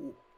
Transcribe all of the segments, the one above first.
Ooh.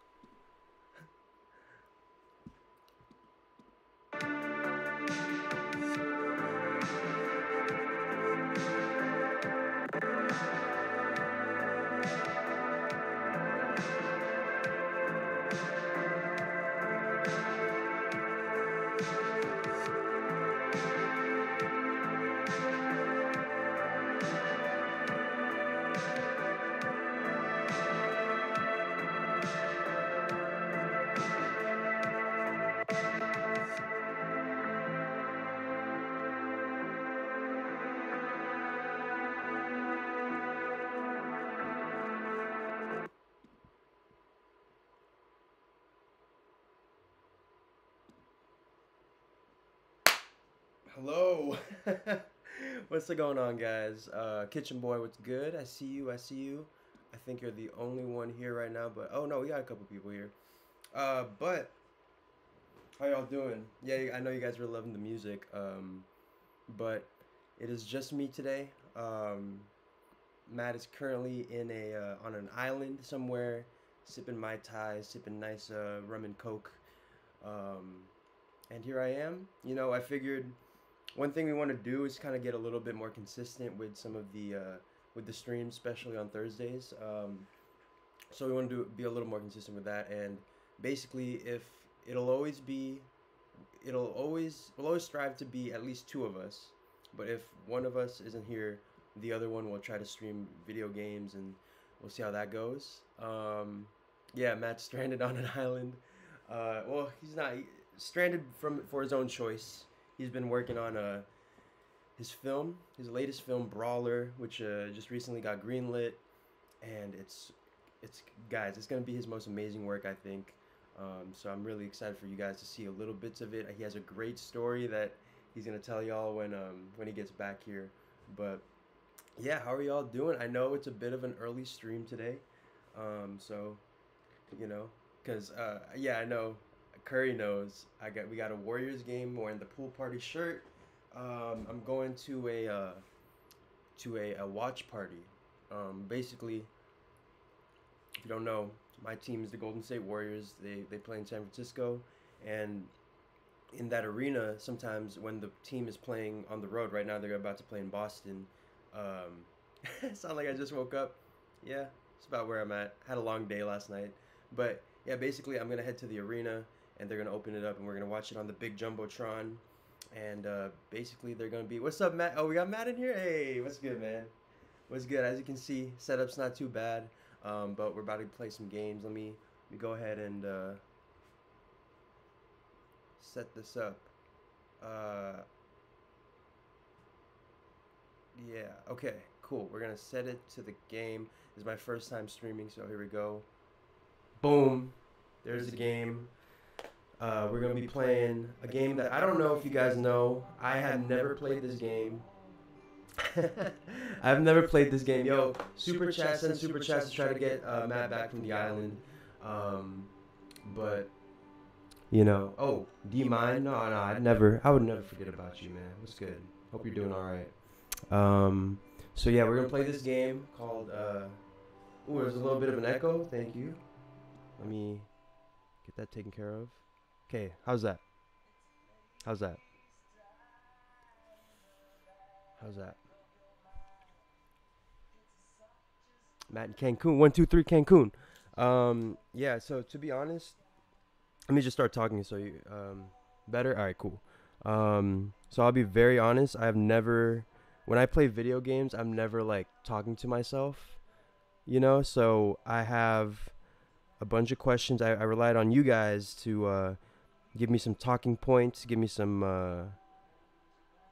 Hello. what's going on, guys? Uh, Kitchen Boy, what's good? I see you. I see you. I think you're the only one here right now, but oh no, we got a couple people here. Uh, but how y'all doing? Yeah, I know you guys were loving the music. Um, but it is just me today. Um, Matt is currently in a uh, on an island somewhere, sipping mai tai, sipping nice uh, rum and coke. Um, and here I am. You know, I figured one thing we want to do is kind of get a little bit more consistent with some of the uh, with the streams, especially on Thursdays. Um, so we want to do, be a little more consistent with that, and basically, if it'll always be, it'll always we'll always strive to be at least two of us. But if one of us isn't here, the other one will try to stream video games, and we'll see how that goes. Um, yeah, Matt's stranded on an island. Uh, well, he's not he, stranded from for his own choice he's been working on uh, his film, his latest film, Brawler, which uh, just recently got greenlit, and it's it's guys, it's gonna be his most amazing work, I think. Um, so I'm really excited for you guys to see a little bits of it. He has a great story that he's gonna tell y'all when um, when he gets back here. But yeah, how are y'all doing? I know it's a bit of an early stream today, um, so you know, cause uh, yeah, I know Curry knows. I got we got a Warriors game. We're the pool party shirt. Um, I'm going to a uh, to a, a watch party. Um, basically, if you don't know, my team is the Golden State Warriors. They they play in San Francisco, and in that arena, sometimes when the team is playing on the road, right now they're about to play in Boston. Um, sound like I just woke up. Yeah, it's about where I'm at. Had a long day last night, but yeah, basically I'm gonna head to the arena and they're gonna open it up and we're gonna watch it on the big jumbotron. And uh, basically, they're gonna be. What's up, Matt? Oh, we got Matt in here. Hey, what's good, man? What's good? As you can see, setup's not too bad. Um, but we're about to play some games. Let me, let me go ahead and uh, set this up. Uh, yeah. Okay. Cool. We're gonna set it to the game. This is my first time streaming, so here we go. Boom. There's the game. Uh, we're gonna be playing a game that I don't know if you guys know. I have never played this game. I've never played this game. Yo, super chats and super chats to try to get uh, Matt back from the island. Um, but you know, oh, do you mind? No, no, I'd never. I would never forget about you, man. What's good? Hope you're doing all right. Um, so yeah, we're gonna play this game called. Uh, ooh, there's a little bit of an echo. Thank you. Let me get that taken care of. Okay, how's that? How's that? How's that? Matt in Cancun. One, two, three, Cancun. Um, yeah. So to be honest, let me just start talking. So you um, better. All right, cool. Um, so I'll be very honest. I've never, when I play video games, I'm never like talking to myself. You know. So I have a bunch of questions. I, I relied on you guys to. Uh, give me some talking points, give me some uh,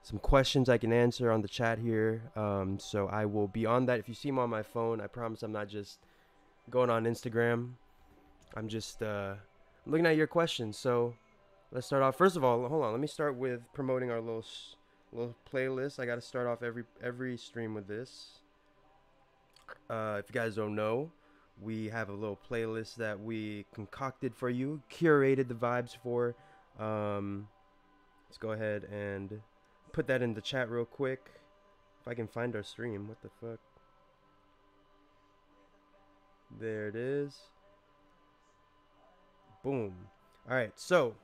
some questions I can answer on the chat here. Um, so I will be on that. If you see me on my phone, I promise I'm not just going on Instagram. I'm just uh, looking at your questions. So let's start off. First of all, hold on. Let me start with promoting our little little playlist. I got to start off every every stream with this. Uh, if you guys don't know, we have a little playlist that we concocted for you, curated the vibes for. Um, let's go ahead and put that in the chat real quick. If I can find our stream, what the fuck? There it is. Boom. All right. So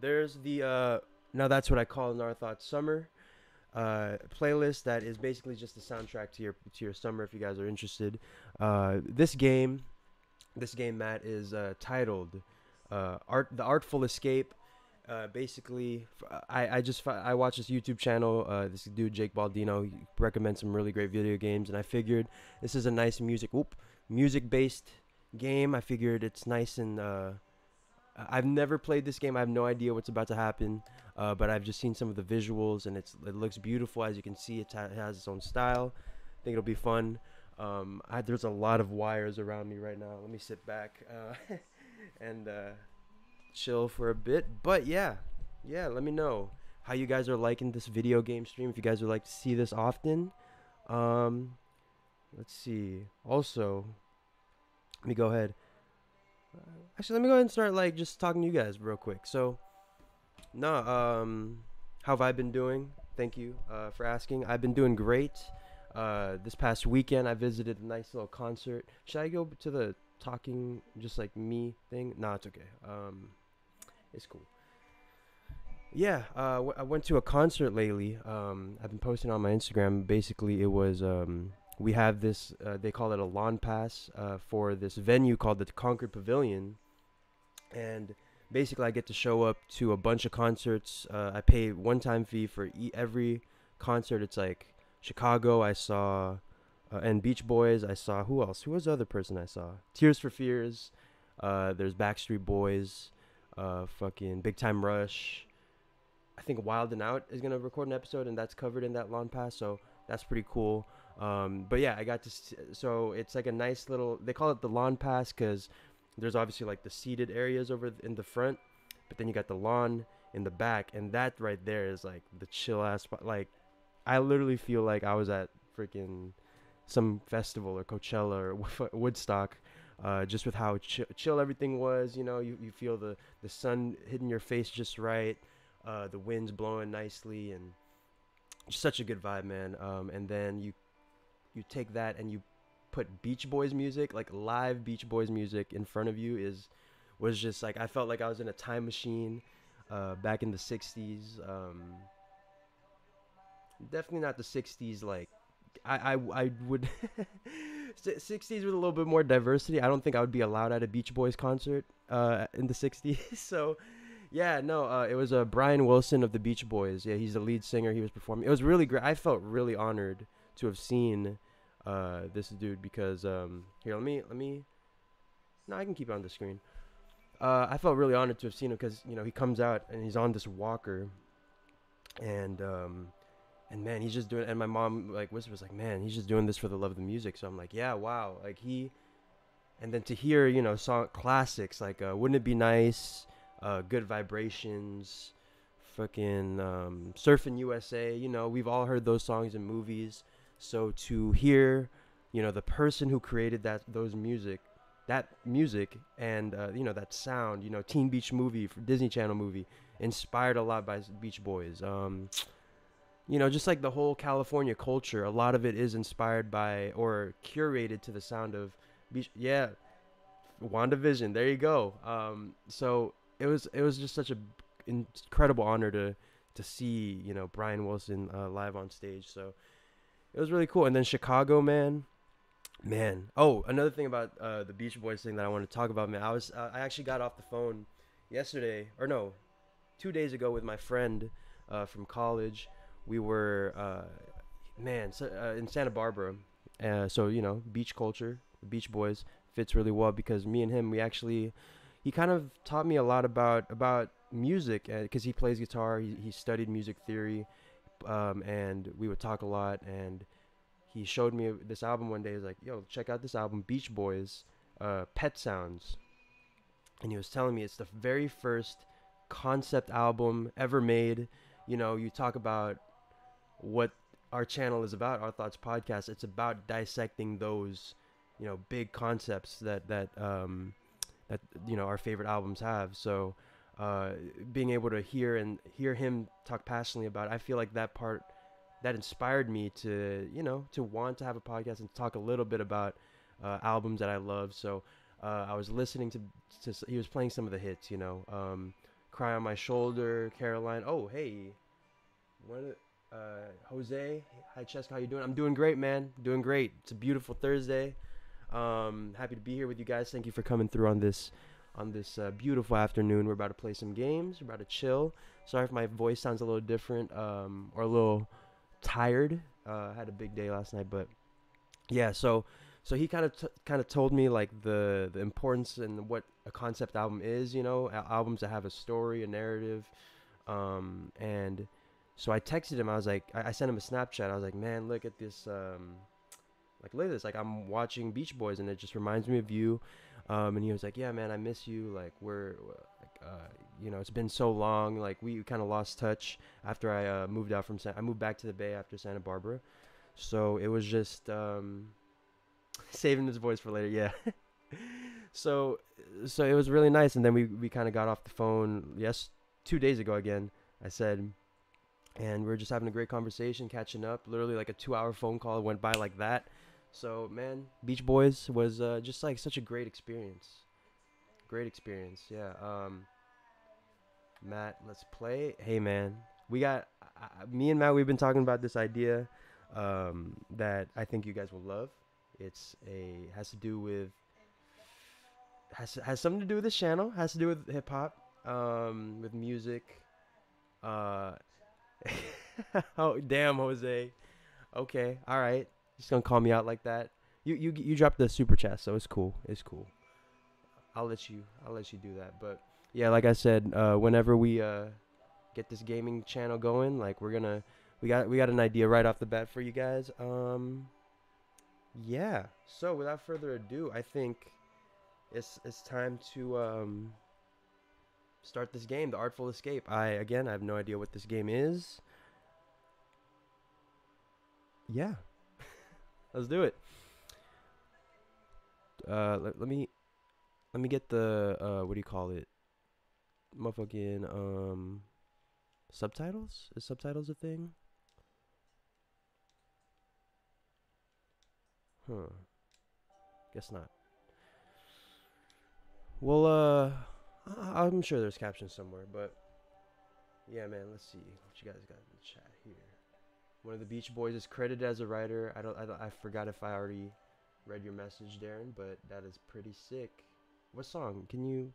there's the uh, now that's what I call Our Summer uh, playlist that is basically just the soundtrack to your to your summer. If you guys are interested, uh, this game, this game, Matt, is uh, titled uh, "Art the Artful Escape." Uh, basically, I just I watched this YouTube channel. Uh, this dude Jake Baldino he recommends some really great video games, and I figured this is a nice music whoop music based game. I figured it's nice and uh, I- I've never played this game. I have no idea what's about to happen, uh, but I've just seen some of the visuals, and it's it looks beautiful. As you can see, it, it has its own style. I think it'll be fun. Um, I, there's a lot of wires around me right now. Let me sit back uh, and uh, chill for a bit. But yeah, yeah. Let me know how you guys are liking this video game stream. If you guys would like to see this often. Um, let's see. Also, let me go ahead. Actually, let me go ahead and start like just talking to you guys real quick. So, no, um, how have I been doing? Thank you uh, for asking. I've been doing great. Uh, this past weekend, I visited a nice little concert. Should I go to the talking just like me thing? No, it's okay. Um, it's cool. Yeah, uh, w- I went to a concert lately. Um, I've been posting on my Instagram. Basically, it was um, we have this. Uh, they call it a lawn pass uh, for this venue called the Concord Pavilion, and basically, I get to show up to a bunch of concerts. Uh, I pay one-time fee for e- every concert. It's like Chicago. I saw, uh, and Beach Boys. I saw who else? Who was the other person I saw? Tears for Fears. Uh, there's Backstreet Boys. Uh, fucking Big Time Rush. I think Wild and Out is gonna record an episode, and that's covered in that lawn pass. So that's pretty cool. Um, but yeah, I got to. so it's like a nice little. They call it the lawn pass because there's obviously like the seated areas over in the front, but then you got the lawn in the back, and that right there is like the chill ass spot. Like, I literally feel like I was at freaking some festival or Coachella or Woodstock. Uh, just with how chill, chill everything was, you know, you, you feel the, the sun hitting your face just right, uh, the wind's blowing nicely, and just such a good vibe, man. Um, and then you you take that and you put Beach Boys music, like live Beach Boys music, in front of you is was just like I felt like I was in a time machine uh, back in the '60s. Um, definitely not the '60s. Like I I, I would '60s with a little bit more diversity. I don't think I would be allowed at a Beach Boys concert uh, in the '60s. so. Yeah, no, uh, it was uh, Brian Wilson of the Beach Boys. Yeah, he's the lead singer. He was performing. It was really great. I felt really honored to have seen uh, this dude because um, here, let me let me. No, I can keep it on the screen. Uh, I felt really honored to have seen him because you know he comes out and he's on this walker, and um, and man, he's just doing. And my mom like whispers like, man, he's just doing this for the love of the music. So I'm like, yeah, wow, like he. And then to hear you know song classics like uh, "Wouldn't It Be Nice," uh, "Good Vibrations," fucking um, "Surfing USA." You know, we've all heard those songs in movies. So to hear, you know, the person who created that those music, that music, and uh, you know that sound, you know, Teen Beach Movie, Disney Channel movie, inspired a lot by Beach Boys. Um, you know, just like the whole California culture, a lot of it is inspired by or curated to the sound of Beach. Yeah, WandaVision. There you go. Um, so it was it was just such a incredible honor to to see you know Brian Wilson uh, live on stage. So it was really cool. And then Chicago, man, man. Oh, another thing about uh, the Beach Boys thing that I want to talk about, man. I was uh, I actually got off the phone yesterday, or no, two days ago with my friend uh, from college. We were, uh, man, so, uh, in Santa Barbara. Uh, so you know, beach culture, the Beach Boys fits really well because me and him, we actually, he kind of taught me a lot about about music because he plays guitar. He, he studied music theory um, and we would talk a lot. And he showed me this album one day. He's like, "Yo, check out this album, Beach Boys, uh, Pet Sounds." And he was telling me it's the very first concept album ever made. You know, you talk about what our channel is about, our thoughts podcast. It's about dissecting those, you know, big concepts that that um, that you know our favorite albums have. So uh, being able to hear and hear him talk passionately about it, I feel like that part that inspired me to you know to want to have a podcast and talk a little bit about uh, albums that I love. So uh, I was listening to, to he was playing some of the hits, you know, um, "Cry on My Shoulder," "Caroline." Oh, hey, what? Uh, Jose, hi Cheska, how you doing? I'm doing great, man. Doing great. It's a beautiful Thursday. Um, happy to be here with you guys. Thank you for coming through on this on this uh, beautiful afternoon. We're about to play some games. We're about to chill. Sorry if my voice sounds a little different um, or a little tired. Uh, I had a big day last night, but yeah. So so he kind of t- kind of told me like the the importance and what a concept album is. You know, Al- albums that have a story, a narrative, um, and so I texted him. I was like, I, I sent him a Snapchat. I was like, man, look at this. Um, like this. Like I'm watching Beach Boys, and it just reminds me of you. Um, and he was like, yeah, man, I miss you. Like we're like, uh, you know, it's been so long. Like we kind of lost touch after I uh, moved out from San. I moved back to the Bay after Santa Barbara, so it was just um, saving his voice for later. Yeah. so so it was really nice, and then we we kind of got off the phone. Yes, two days ago again. I said and we are just having a great conversation, catching up. Literally, like a two-hour phone call went by like that. So, man, Beach Boys was uh, just like such a great experience. Great experience, yeah. Um, Matt, let's play. Hey, man, we got uh, me and Matt. We've been talking about this idea um, that I think you guys will love. It's a has to do with has has something to do with this channel. Has to do with hip hop, um, with music. Uh, oh damn, Jose. Okay, all right. Just gonna call me out like that. You you you dropped the super chat, so it's cool. It's cool. I'll let you I'll let you do that. But yeah, like I said, uh, whenever we uh, get this gaming channel going, like we're gonna we got we got an idea right off the bat for you guys. Um, yeah. So without further ado, I think it's it's time to um start this game, The Artful Escape. I again, I have no idea what this game is. Yeah, let's do it. Uh, let, let me let me get the uh, what do you call it? Motherfucking um, subtitles. Is subtitles a thing? Huh. Guess not. Well, uh, I'm sure there's captions somewhere, but yeah, man. Let's see what you guys got in the chat here. One of the Beach Boys is credited as a writer. I don't, I don't, I forgot if I already read your message, Darren, but that is pretty sick. What song? Can you?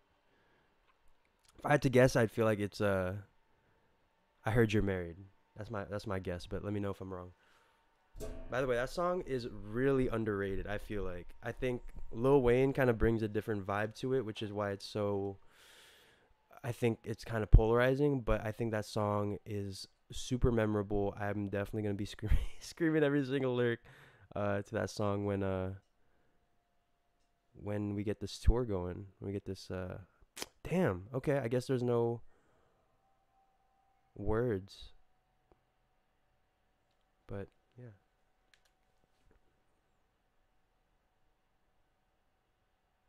If I had to guess, I'd feel like it's uh. I heard you're married. That's my that's my guess, but let me know if I'm wrong. By the way, that song is really underrated. I feel like I think Lil Wayne kind of brings a different vibe to it, which is why it's so. I think it's kind of polarizing, but I think that song is super memorable. I'm definitely gonna be screaming, screaming every single lyric uh, to that song when uh when we get this tour going. When we get this. Uh, damn. Okay, I guess there's no words. But yeah.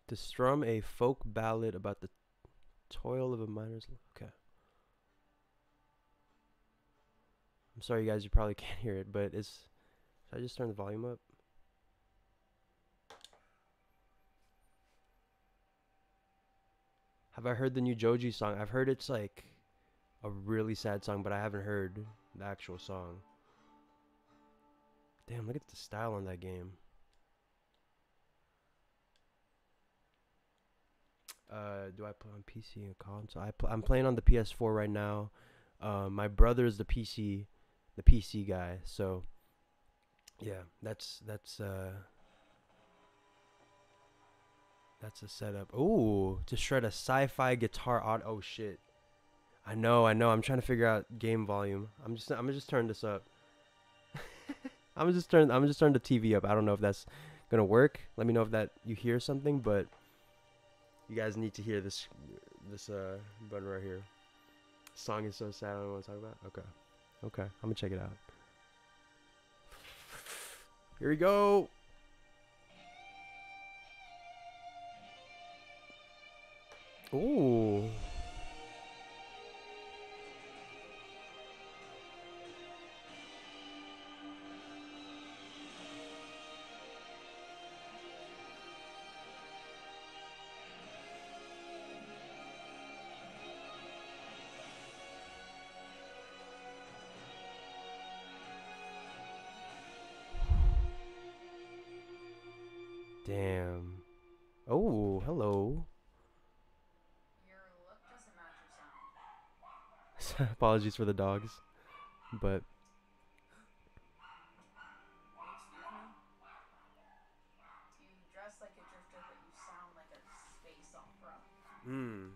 To strum a folk ballad about the toil of a miner's. Okay. I'm sorry, you guys. You probably can't hear it, but it's. Should I just turn the volume up? Have I heard the new Joji song? I've heard it's like a really sad song, but I haven't heard the actual song. Damn, look at the style on that game. Uh, do I play on PC and console? I pl- I'm playing on the PS4 right now. Uh, my brother is the PC, the PC guy. So, yeah, that's that's uh, that's a setup. Ooh, to shred a sci-fi guitar audio. Oh shit! I know, I know. I'm trying to figure out game volume. I'm just I'm gonna just turn this up. I'm just turn I'm just turn the TV up. I don't know if that's gonna work. Let me know if that you hear something, but you guys need to hear this this uh button right here. Song is so sad. I don't what to talk about. Okay, okay. I'm gonna check it out. Here we go. Ooh. Hello. Your look doesn't match your sound. Apologies for the dogs, but You dress like a drifter, but you sound like a space opera. hmm.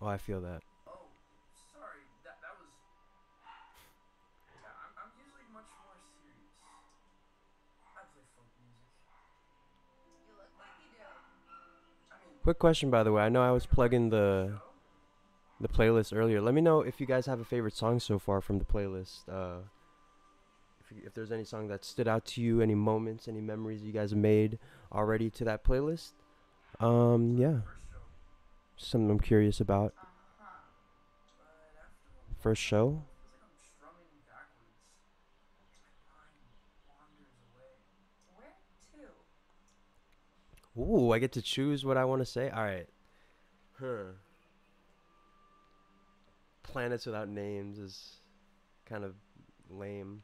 Oh, I feel that. Oh, sorry. That that was. Yeah, I'm, I'm usually much more serious. I play folk music. You look like you do. I mean, Quick question, by the way. I know I was plugging the the playlist earlier. Let me know if you guys have a favorite song so far from the playlist. Uh, if, you, if there's any song that stood out to you, any moments, any memories you guys made already to that playlist. Um, yeah, something I'm curious about. First show. it feels like I'm strumming backwards. My mind wanders away. Where to? Ooh, I get to choose what I want to say. All right. Huh. Planets without names is kind of lame.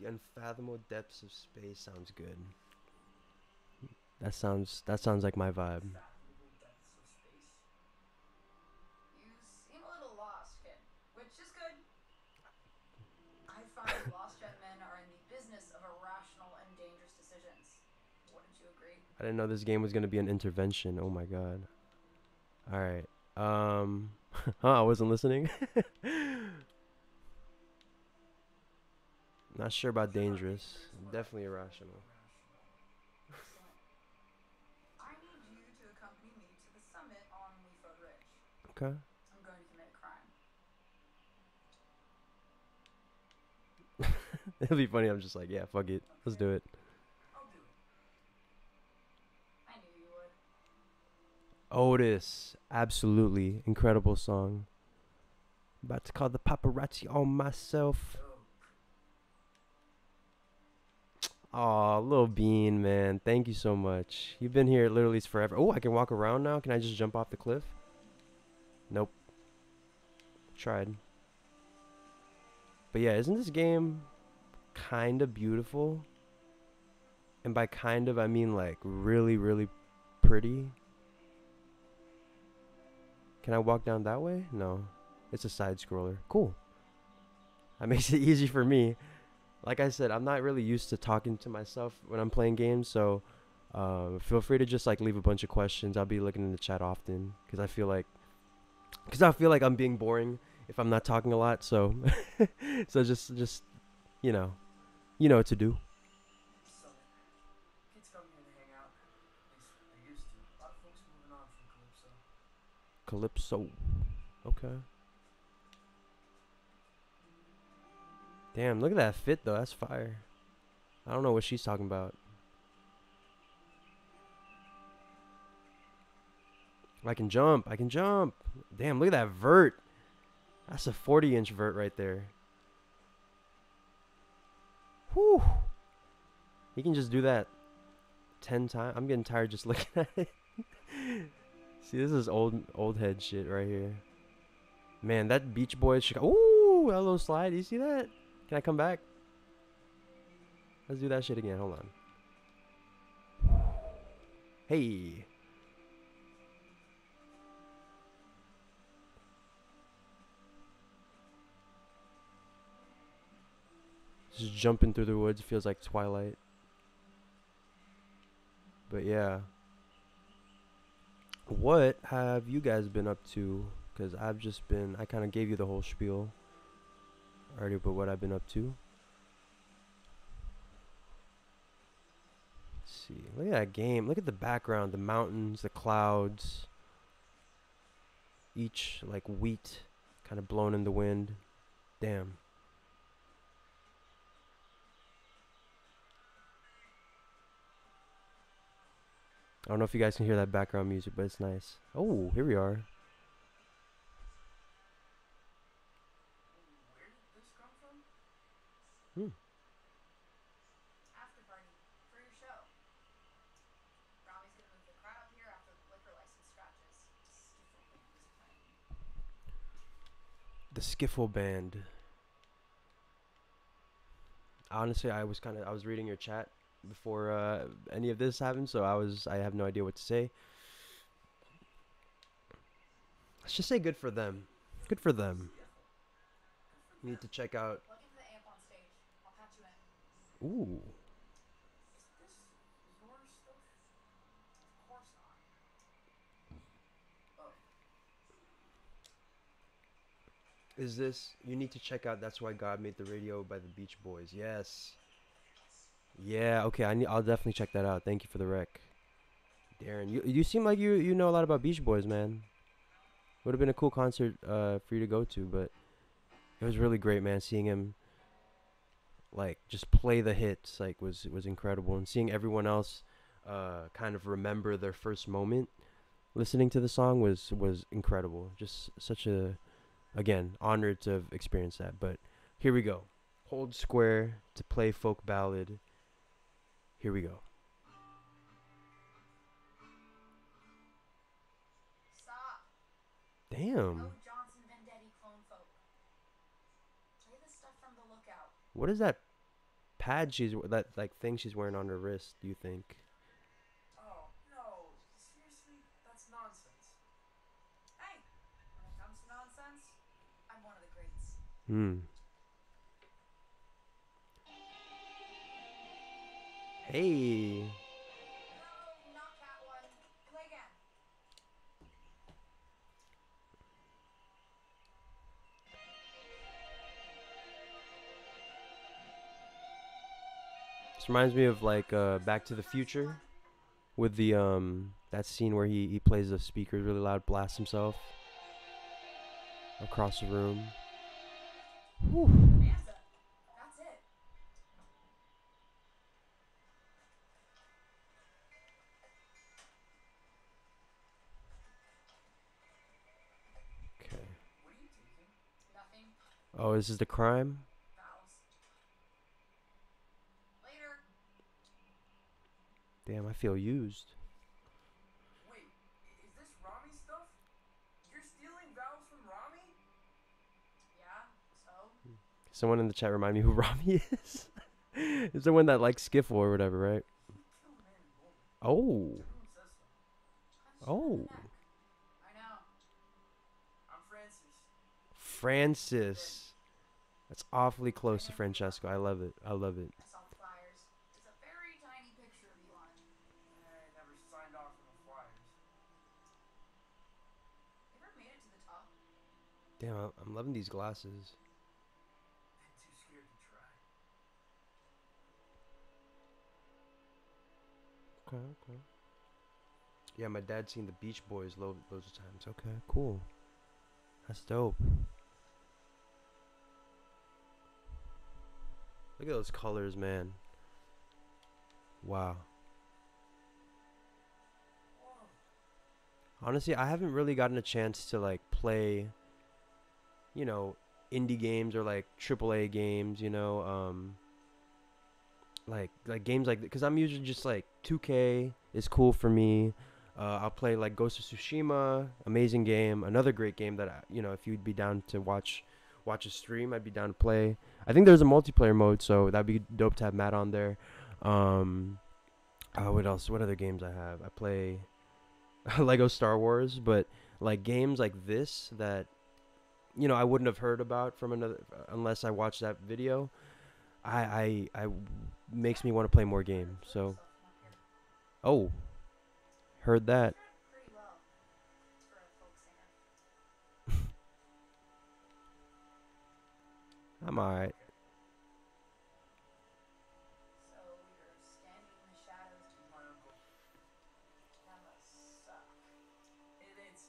The unfathomable depths of space sounds good. That sounds that sounds like my vibe. Fathomable depths of space. You seem a little lost, kid, which is good. I find lost young men are in the business of irrational and dangerous decisions. Wouldn't you agree? I didn't know this game was gonna be an intervention. Oh my god. All right. Um. huh, I wasn't listening. Not sure about dangerous. Definitely irrational. Okay. It'll be funny. I'm just like, yeah, fuck it. Let's do it. I'll do it. I knew you would. Otis, absolutely incredible song. About to call the paparazzi on myself. Aw, Lil Bean, man. Thank you so much. You've been here literally forever. Oh, I can walk around now? Can I just jump off the cliff? Nope. Tried. But yeah, isn't this game kind of beautiful? And by kind of, I mean like really, really pretty. Can I walk down that way? No. It's a side scroller. Cool. That makes it easy for me like I said, I'm not really used to talking to myself when I'm playing games, so um, feel free to just like leave a bunch of questions. I'll be looking in the chat often because I feel like, because I feel like I'm being boring if I'm not talking a lot. So, so just just you know, you know what to do. Summit. Kids come here to hang out. At least they used to. A lot of folks moving on from Calypso. Okay. Damn, look at that fit though. That's fire. I don't know what she's talking about. I can jump. I can jump. Damn, look at that vert. That's a 40 inch vert right there. Whew. He can just do that 10 times. I'm getting tired just looking at it. See, this is old old head shit right here. Man, that Beach Boys Chicago. Ooh, that slide. You see that? Can I come back? Let's do that shit again. Hold on. Hey. Just jumping through the woods feels like Twilight. But yeah. What have you guys been up to? Because I've just been, I kind of gave you the whole spiel already, but what I've been up to. Let's see. Look at that game. Look at the background, the mountains, the clouds. Each like wheat kind of blown in the wind. Damn. I don't know if you guys can hear that background music, but it's nice. Oh, here we are. Where did this come from? After party for your show. Rami's gonna move the crowd up here after the liquor license scratches. Skiffle band is playing. the Skiffle Band. Honestly, I was kind of I was reading your chat before uh, any of this happened, so I was I have no idea what to say. Let's just say good for them. Good for them. You need to check out. Plug into the amp on stage. I'll patch you in. Ooh. Is this your stuff? Of course not. Oh, Is this you need to check out that's why God made the radio by the Beach Boys. Yes. Yeah, okay, I need, I'll definitely check that out. Thank you for the rec. Darren, you you seem like you you know a lot about Beach Boys, man. Would have been a cool concert uh for you to go to, but it was really great, man, seeing him like just play the hits like was was incredible and seeing everyone else uh kind of remember their first moment listening to the song was was incredible. Just such a again, honored to have experienced that. But here we go. Hold square to play folk ballad. Here we go. Stop. Damn. No Johnson Vendetti clone folk. Play the stuff from the lookout. What is that pad she's that like thing she's wearing on her wrist, do you think? oh no! Seriously, that's nonsense. Hey, when it comes to nonsense, I'm one of the greats. Hmm. Hey. This reminds me of like uh Back to the Future with the um that scene where he, he plays the speakers really loud, blasts himself across the room. Whew. Oh, this is the crime? Later. Damn, I feel used. Wait, is this Rami stuff? You're stealing valves from Rami? Yeah. So. Someone in the chat remind me who Rami is. is the one that likes Skiffle or whatever, right? He killed a man and woman. Oh. Everyone says so. punched him in the Oh. neck. I know. I'm Francis. Francis. That's awfully close to Francesco. I love it. I love it. I saw the flyers. It's a very tiny picture of Elon. I never signed off on the flyers. You ever made it to the top? Damn, I- I'm loving these glasses. Too scared to try. Okay, okay. Yeah, my dad's seen the Beach Boys lo- loads of times. Okay, cool. That's dope. Look at those colors, man. Wow. Honestly, I haven't really gotten a chance to like play, you know, indie games or like AAA games. You know, um, like like games like because I'm usually just like 2K is cool for me. Uh, I'll play like Ghost of Tsushima, amazing game, another great game that I, you know if you'd be down to watch watch a stream, I'd be down to play. I think there's a multiplayer mode, so that'd be dope to have Matt on there. Um, uh, what else? What other games I have? I play Lego Star Wars, but like games like this that you know I wouldn't have heard about from another unless I watched that video. I I I makes me want to play more games. So oh, heard that.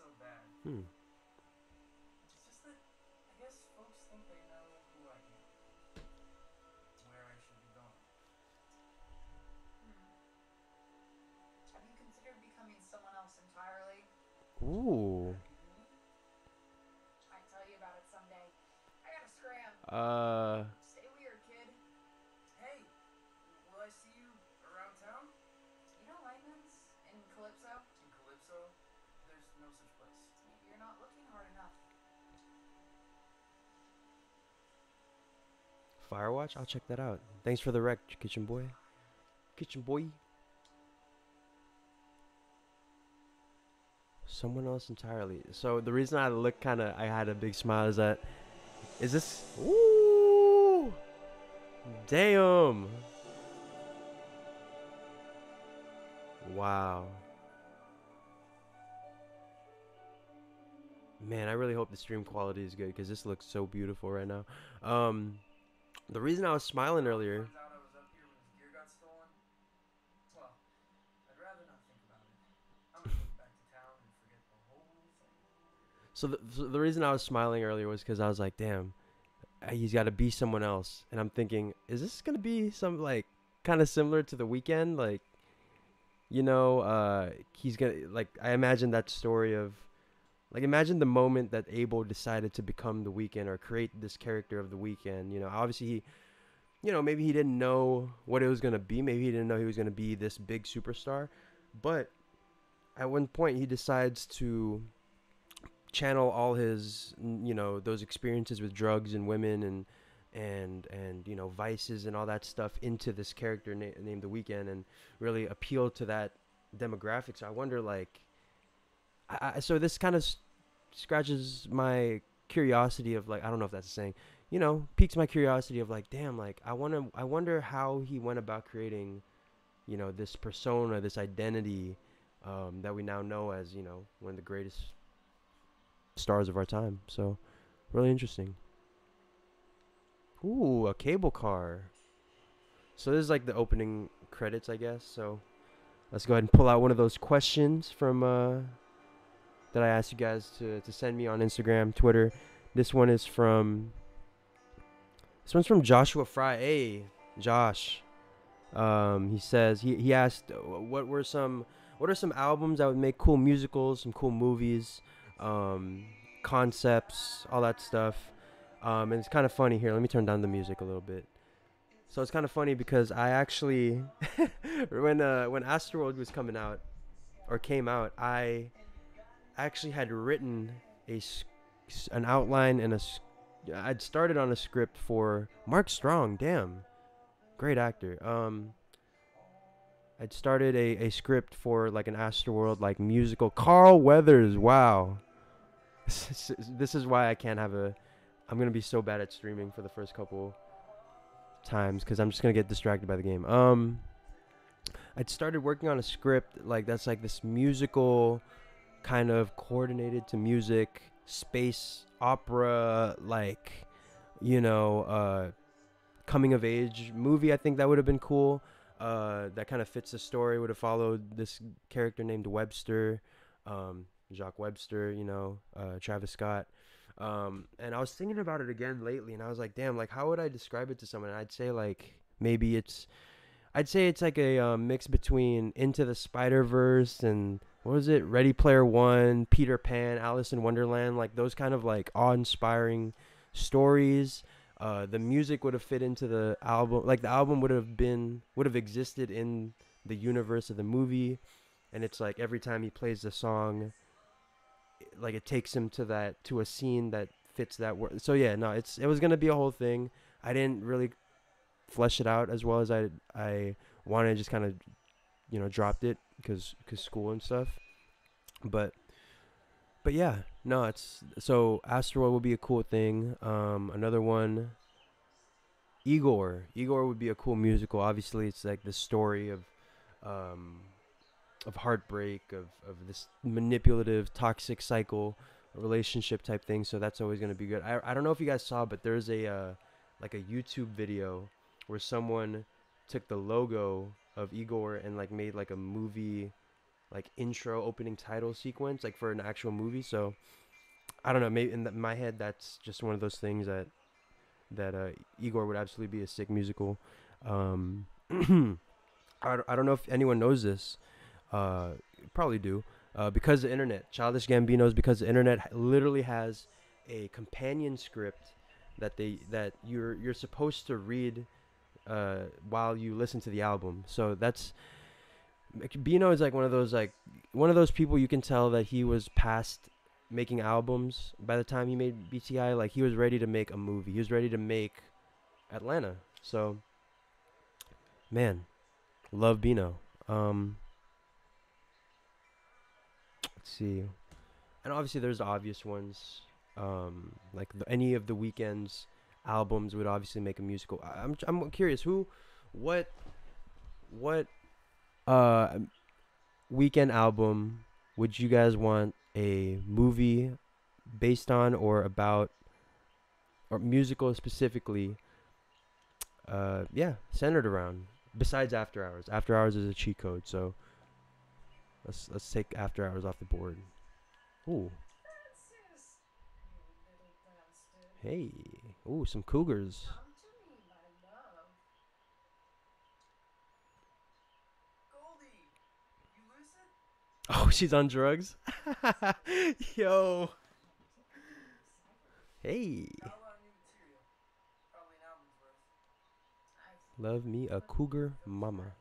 So bad. Hmm. It's just that I guess folks think they know who I am. Where I should be going. Hmm. Have you considered becoming someone else entirely? Ooh. Uh. Stay weird, kid. Hey, will I see you around town? You know Langman's in Calypso? In Calypso? There's no such place. Maybe you're not looking hard enough. Firewatch. I'll check that out. Thanks for the rec, Kitchen Boy. Kitchen Boy. Someone else entirely. So the reason I look kind of, I had a big smile is that, is this? Ooh, damn. Wow. Man, I really hope the stream quality is good because this looks so beautiful right now. Um, the reason I was smiling earlier. So the, so the reason I was smiling earlier was because I was like, damn, uh, he's got to be someone else. And I'm thinking, is this going to be some like kind of similar to the Weeknd? Like, you know, uh, he's going to, like, I imagine that story of, like, imagine the moment that Abel decided to become the Weeknd or create this character of the Weeknd. You know, obviously he, you know, maybe he didn't know what it was going to be. Maybe he didn't know he was going to be this big superstar. But at one point, he decides to channel all his you know those experiences with drugs and women and and and you know vices and all that stuff into this character na- named the Weeknd and really appeal to that demographic. So i wonder like I, I so this kind of s- scratches my curiosity of like i don't know if that's a saying you know piques my curiosity of like damn like i want to i wonder how he went about creating you know this persona this identity um, that we now know as you know one of the greatest stars of our time. So, really interesting. Ooh, a cable car. So this is like the opening credits, I guess. So, let's go ahead and pull out one of those questions from uh, that I asked you guys to to send me on Instagram, Twitter. This one is from. This one's from Joshua Fry. Hey, Josh. Um, he says he he asked what were some what are some albums that would make cool musicals, some cool movies um, concepts, all that stuff. Um, and it's kind of funny here. Let me turn down the music a little bit. So it's kind of funny because I actually, when uh, when Astroworld was coming out, or came out, I actually had written a an outline and a. I'd started on a script for Mark Strong. Damn, great actor. Um, I'd started a, a script for like an Astroworld like musical. Carl Weathers, wow. this is why I can't have a. I'm gonna be so bad at streaming for the first couple times because I'm just gonna get distracted by the game. Um, I'd started working on a script like that's like this musical, kind of coordinated to music, space opera, like, you know, uh, coming of age movie. I think that would have been cool. Uh, that kind of fits the story. Would have followed this character named Webster, um, Jacques Webster. You know, uh, Travis Scott. Um, and I was thinking about it again lately, and I was like, damn, like how would I describe it to someone? And I'd say like maybe it's, I'd say it's like a um, mix between Into the Spider Verse and what was it, Ready Player One, Peter Pan, Alice in Wonderland, like those kind of like awe-inspiring stories. Uh, the music would have fit into the album, like the album would have been would have existed in the universe of the movie, and it's like every time he plays the song, like it takes him to that to a scene that fits that word. So yeah, no, it's it was gonna be a whole thing. I didn't really flesh it out as well as I I wanted. Just kind of you know dropped it because because school and stuff. But but yeah, no, it's so Astroworld would be a cool thing. Um, another one. Igor. Igor would be a cool musical. Obviously, it's like the story of, um, of heartbreak, of of this manipulative, toxic cycle, relationship type thing. So that's always gonna be good. I I don't know if you guys saw, but there's a uh, like a YouTube video where someone took the logo of Igor and like made like a movie like intro opening title sequence like for an actual movie so i don't know maybe in the, my head that's just one of those things that that uh, igor would absolutely be a sick musical um I, I don't know if anyone knows this uh probably do uh, because the internet childish gambinos because the internet literally has a companion script that they that you're you're supposed to read uh, while you listen to the album so that's Bino is like one of those like one of those people you can tell that he was past making albums by the time he made BTI. Like he was ready to make a movie. He was ready to make Atlanta. So, man, love Bino. Um, let's see, and obviously there's the obvious ones. Um, like the, any of the Weeknd's albums would obviously make a musical. I, I'm I'm curious who, what, what, uh, Weeknd album would you guys want a movie based on or about or musical specifically uh yeah centered around besides after hours after hours is a cheat code so let's let's take after hours off the board. Ooh. Hey. Ooh some cougars. Oh she's on drugs? Yo. Hey. Love me a cougar mama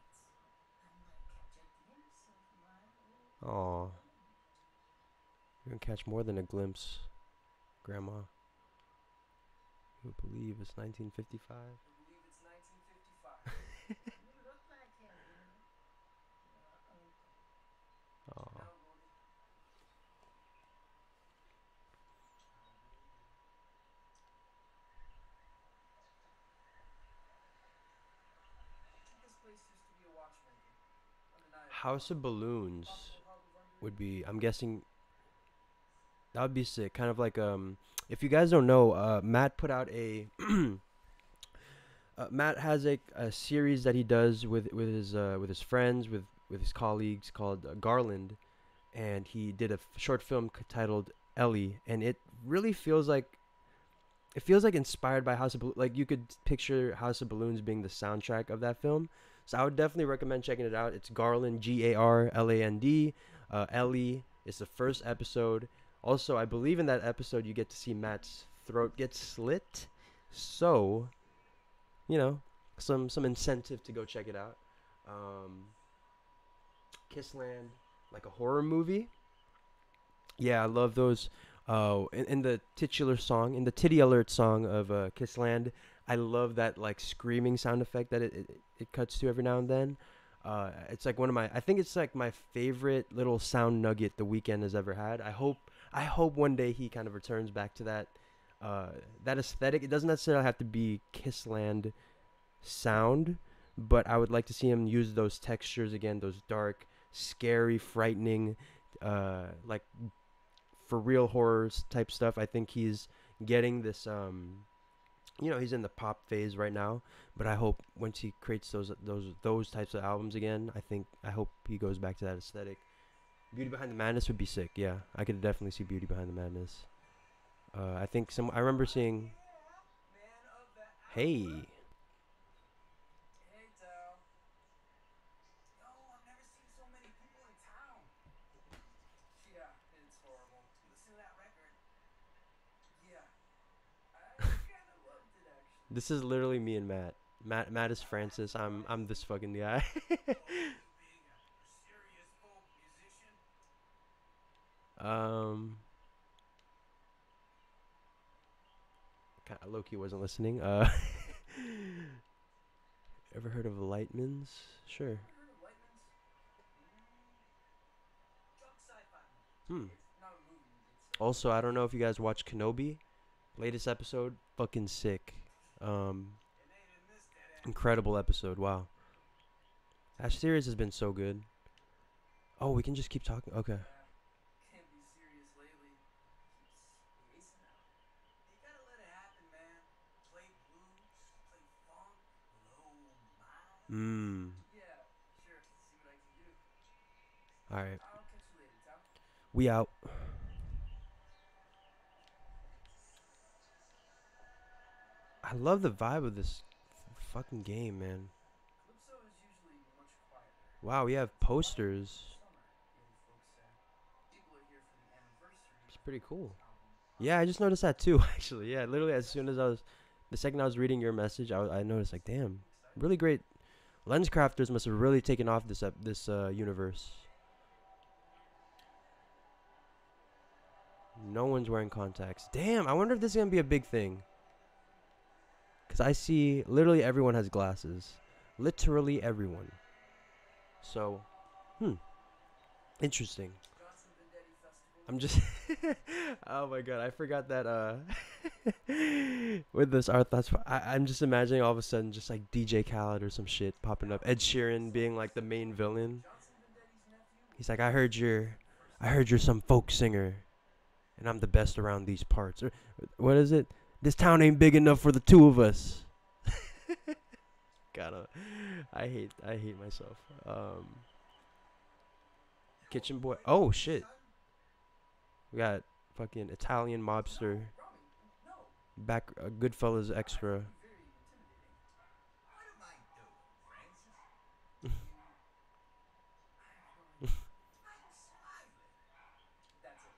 I might catch a glimpse of my old Aw. You're gonna catch more than a glimpse, Grandma. You believe it's 1955? Believe it's 1955. You look like him, you know. Your uncle. Aw. Now, Goldie. This place used to be a watchmaker. House of Balloons would be. I'm guessing. That would be sick. Kind of like um. If you guys don't know, uh, Matt put out a. uh, Matt has a, a series that he does with with his uh, with his friends with with his colleagues called uh, Garland, and he did a f- short film titled Ellie, and it really feels like. It feels like inspired by House of Balloons. Like you could picture House of Balloons being the soundtrack of that film. So I would definitely recommend checking it out. It's Garland, G A R L A N D. Uh, Ellie is the first episode. Also, I believe in that episode you get to see Matt's throat get slit. So, you know, some some incentive to go check it out. Um, Kissland, like a horror movie. Yeah, I love those. Uh, in, in the titular song, in the titty alert song of uh, Kissland, I love that like screaming sound effect that it, it, it cuts to every now and then. Uh, it's like one of my I think it's like my favorite little sound nugget the Weeknd has ever had. I hope I hope one day he kind of returns back to that uh, that aesthetic. It doesn't necessarily have to be Kissland sound, but I would like to see him use those textures again, those dark, scary, frightening, uh, like for real horrors type stuff. I think he's getting this um you know he's in the pop phase right now but i hope once he creates those those those types of albums again i think i hope he goes back to that aesthetic. Beauty behind the madness would be sick yeah. I could definitely see beauty behind the madness. Uh, i think some i remember seeing Hey, Dal. Yo, I've never seen so many people in town. Yeah, it's horrible. Listen to that record. Yeah. I kind of loved it, actually. This is literally me and matt matt matt is francis i'm i'm this fucking guy um Loki wasn't listening. Uh, ever heard of Lightmans? Sure. Mm. Hmm. Also, I don't know if you guys watched Kenobi. Latest episode, fucking sick. Um, And they didn't miss that incredible episode. Wow. That series has been so good. Oh, we can just keep talking. Okay. Yeah, Can't be serious lately. I love the vibe of this fucking game, man. Wow, we have posters. It's pretty cool. Yeah, I just noticed that too. Actually, yeah, literally as soon as I was, the second I was reading your message, I, I noticed like, damn, really great. LensCrafters must have really taken off this ep- this uh, universe. No one's wearing contacts. Damn, I wonder if this is gonna be a big thing. Cause Cause I see literally everyone has glasses, literally everyone. So, hmm, interesting. I'm just Oh my god, I forgot that uh with this art that's I, I'm just imagining all of a sudden just like DJ Khaled or some shit popping up. Ed Sheeran being like the main villain. He's like, I heard you're I heard you're some folk singer and I'm the best around these parts. Or what is it? This town ain't big enough for the two of us. Gotta I hate I hate myself. Um Kitchen boy oh shit. We got fucking Italian mobster back uh, Goodfellas extra. Very intimidating. What am I doing, Francis? I'm smiling. That's it.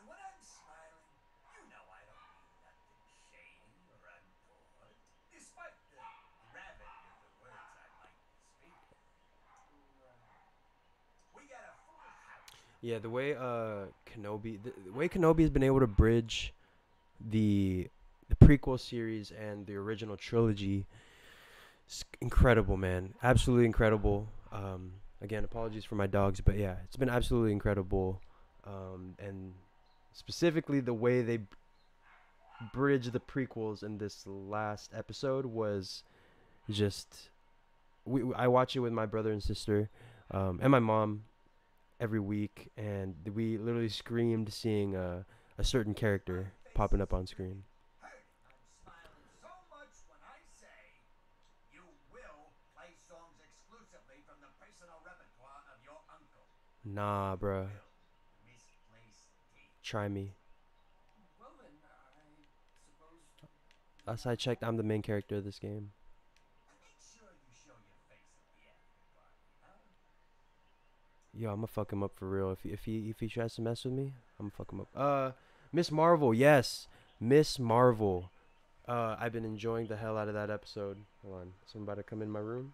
And when I'm smiling, you know I don't mean nothing shady or untoward. Despite the gravity of the words I might be speaking. We got a full house. Yeah, the way uh Kenobi the, the way Kenobi has been able to bridge the the prequel series and the original trilogy is incredible, man. Absolutely incredible. Um again, apologies for my dogs, but yeah, it's been absolutely incredible. Um and specifically the way they bridge the prequels in this last episode was just we I watch it with my brother and sister um and my mom every week, and we literally screamed seeing a, a certain character popping up on screen. Nah, bruh, try me. Last I checked, I'm the main character of this game. And make sure you show your face at the after party, huh? Yo, I'ma fuck him up for real. If he, if he if he tries to mess with me, I'ma fuck him up. Uh, Miss Marvel, yes, Miss Marvel. Uh, I've been enjoying the hell out of that episode. Hold on, someone about to come in my room.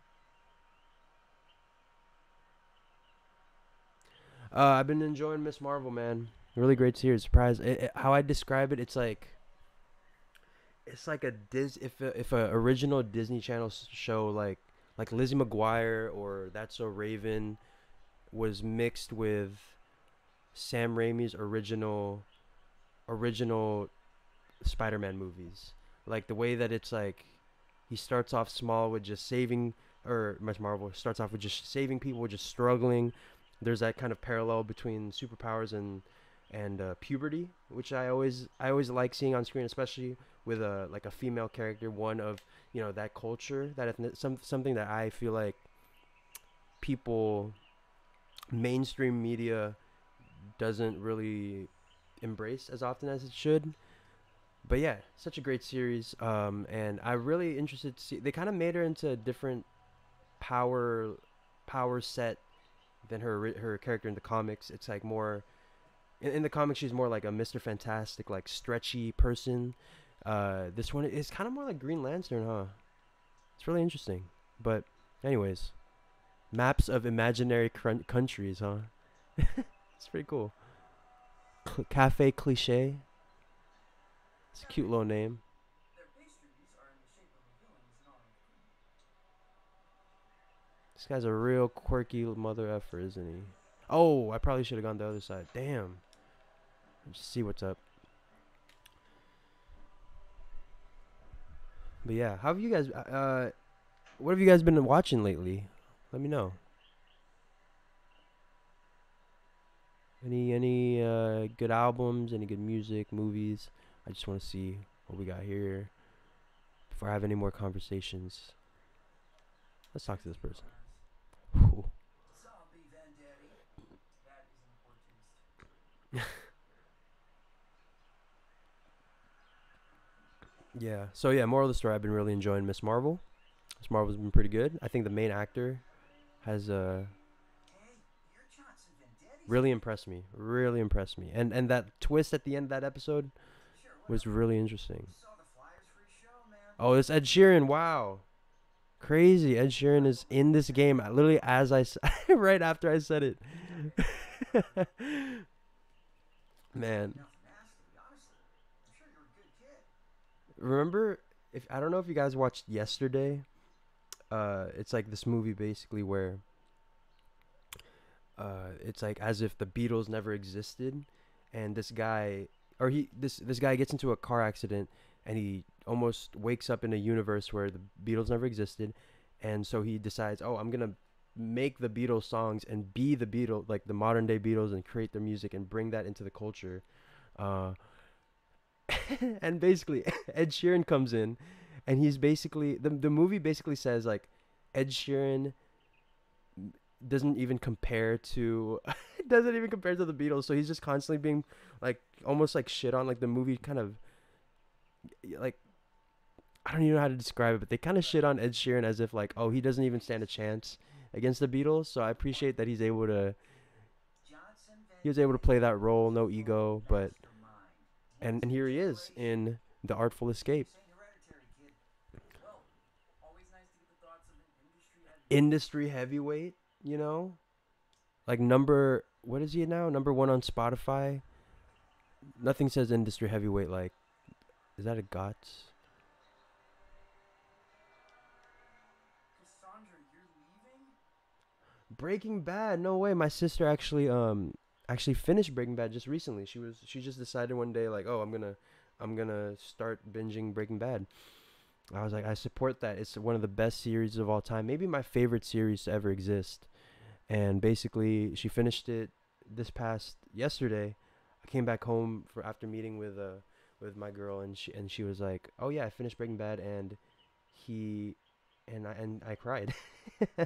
Uh, I've been enjoying Miss Marvel, man. Really great series. Surprise! It, it- how I describe it, it's like, it's like a Dis. If a, if a original Disney Channel show like like Lizzie McGuire or That's So Raven was mixed with Sam Raimi's original original Spider-Man movies. Like the way that it's like he starts off small with just saving or Miss Marvel starts off with just saving people, just struggling. There's that kind of parallel between superpowers and and uh, puberty, which I always I always like seeing on screen, especially with a like a female character, one of you know that culture, that ethnic, some something that I feel like people mainstream media doesn't really embrace as often as it should. But yeah, such a great series. Um, and I'm really interested to see. They kind of made her into a different power power set than her her character in the comics. It's like more in, in the comics she's more like a Mr. Fantastic, like stretchy person. Uh, this one is kind of more like Green Lantern, huh? It's really interesting. But anyways, maps of imaginary countries, huh? it's pretty cool. Cafe Cliche. It's a cute little name. This guy's a real quirky mother effer, isn't he? Oh, I probably should have gone the other side. Damn. Let's see what's up. But yeah, how have you guys? Uh, what have you guys been watching lately? Let me know. Any any uh, good albums? Any good music? Movies? I just want to see what we got here before I have any more conversations. Let's talk to this person. Opportunist. Yeah. So yeah, moral of the story, I've been really enjoying Miss Marvel. Miss Marvel's been pretty good. I think the main actor has uh Hey, you're Johnson Vendetti. really impressed me. Really impressed me. And and that twist at the end of that episode was really interesting. Saw the flyers for his show, man. Oh, it's Ed Sheeran. Wow. Crazy. Ed Sheeran is in this game uh, literally as I right after I said it. Man, Nothing nasty, honestly. I'm sure you're a good kid. remember if I don't know if you guys watched yesterday. Uh, it's like this movie basically where. Uh, it's like as if the Beatles never existed, and this guy or he this this guy gets into a car accident and he almost wakes up in a universe where the Beatles never existed, and so he decides, oh, I'm gonna make the Beatles songs and be the Beatles, like the modern day Beatles, and create their music and bring that into the culture. Uh, and basically, Ed Sheeran comes in, and he's basically the the movie basically says like, Ed Sheeran doesn't even compare to doesn't even compare to the Beatles. So he's just constantly being like almost like shit on. Like the movie kind of like I don't even know how to describe it, but they kind of shit on Ed Sheeran as if like, oh, he doesn't even stand a chance against the Beatles. So I appreciate that he's able to he was able to play that role, no ego, but and and here he is in The Artful Escape. Well, always nice to get the thoughts of an industry heavyweight, you know? Like number what is he now? Number 1 on Spotify. Nothing says industry heavyweight like is that a GOTS? Cassandra, you're leaving? Breaking Bad. No way. My sister actually um actually finished Breaking Bad just recently. She was she just decided one day like, "Oh, I'm going to I'm going to start binging Breaking Bad." I was like, "I support that. It's one of the best series of all time. Maybe my favorite series to ever exist." And basically, she finished it this past yesterday. I came back home for after meeting with uh with my girl and she and she was like, "Oh yeah, I finished Breaking Bad and he and I and I cried.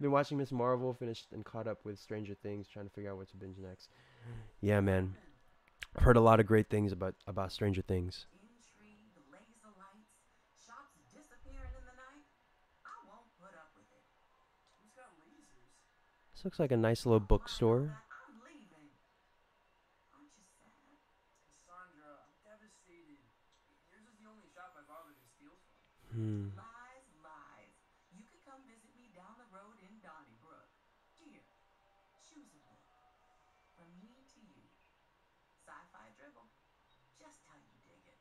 Been watching Miss Marvel, finished and caught up with Stranger Things, trying to figure out what to binge next. Yeah, man. I've heard a lot of great things about about Stranger Things. Intrigue, laser lights, shots disappearing in the night. I won't put up with it. Who's got lasers? This looks like a nice little bookstore. Hmm. Lies, lies. You could come visit me down the road in Donnybrook. Here, choose a book. From me to you. Sci-fi dribble. Just how you dig it.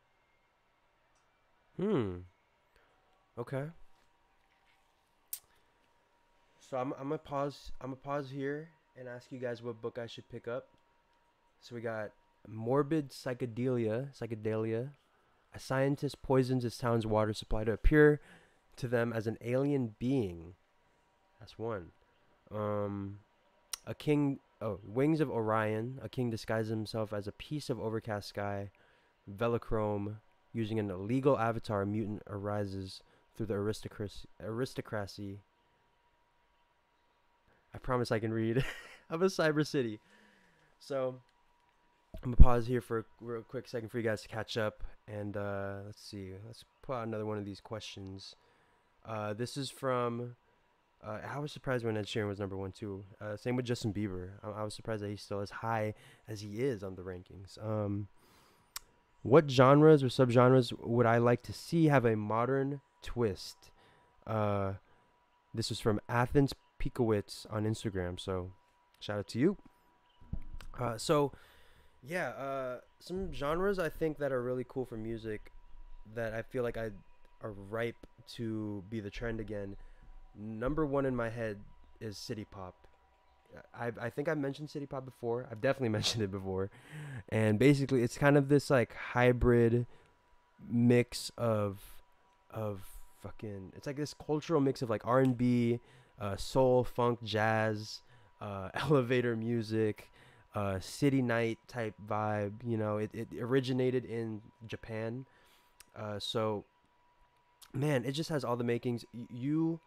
Hmm. Okay. So I'm I'm gonna pause. I'm gonna pause here and ask you guys what book I should pick up. So we got morbid psychedelia, psychedelia. A scientist poisons his town's water supply to appear to them as an alien being. That's one. Um, a king. Oh, wings of Orion. A king disguises himself as a piece of overcast sky. Velochrome using an illegal avatar, mutant arises through the aristocracy. aristocracy. I promise I can read. of a cyber city. So I'm gonna pause here for a real quick second for you guys to catch up, and uh, let's see. Let's put out another one of these questions. Uh, this is from. Uh, I was surprised when Ed Sheeran was number one too. Uh, same with Justin Bieber. I, I was surprised that he's still as high as he is on the rankings. Um, what genres or subgenres would I like to see have a modern twist? Uh, this was from Athens Pikowitz on Instagram. So, shout out to you. Uh, so, yeah, uh, some genres I think that are really cool for music that I feel like I are ripe to be the trend again. Number one in my head is city pop. I I think I mentioned city pop before. I've definitely mentioned it before, and basically it's kind of this like hybrid mix of of fucking. It's like this cultural mix of like R and B, uh, soul, funk, jazz, uh, elevator music, uh, city night type vibe. You know, it, it originated in Japan. Uh, so, man, it just has all the makings. You,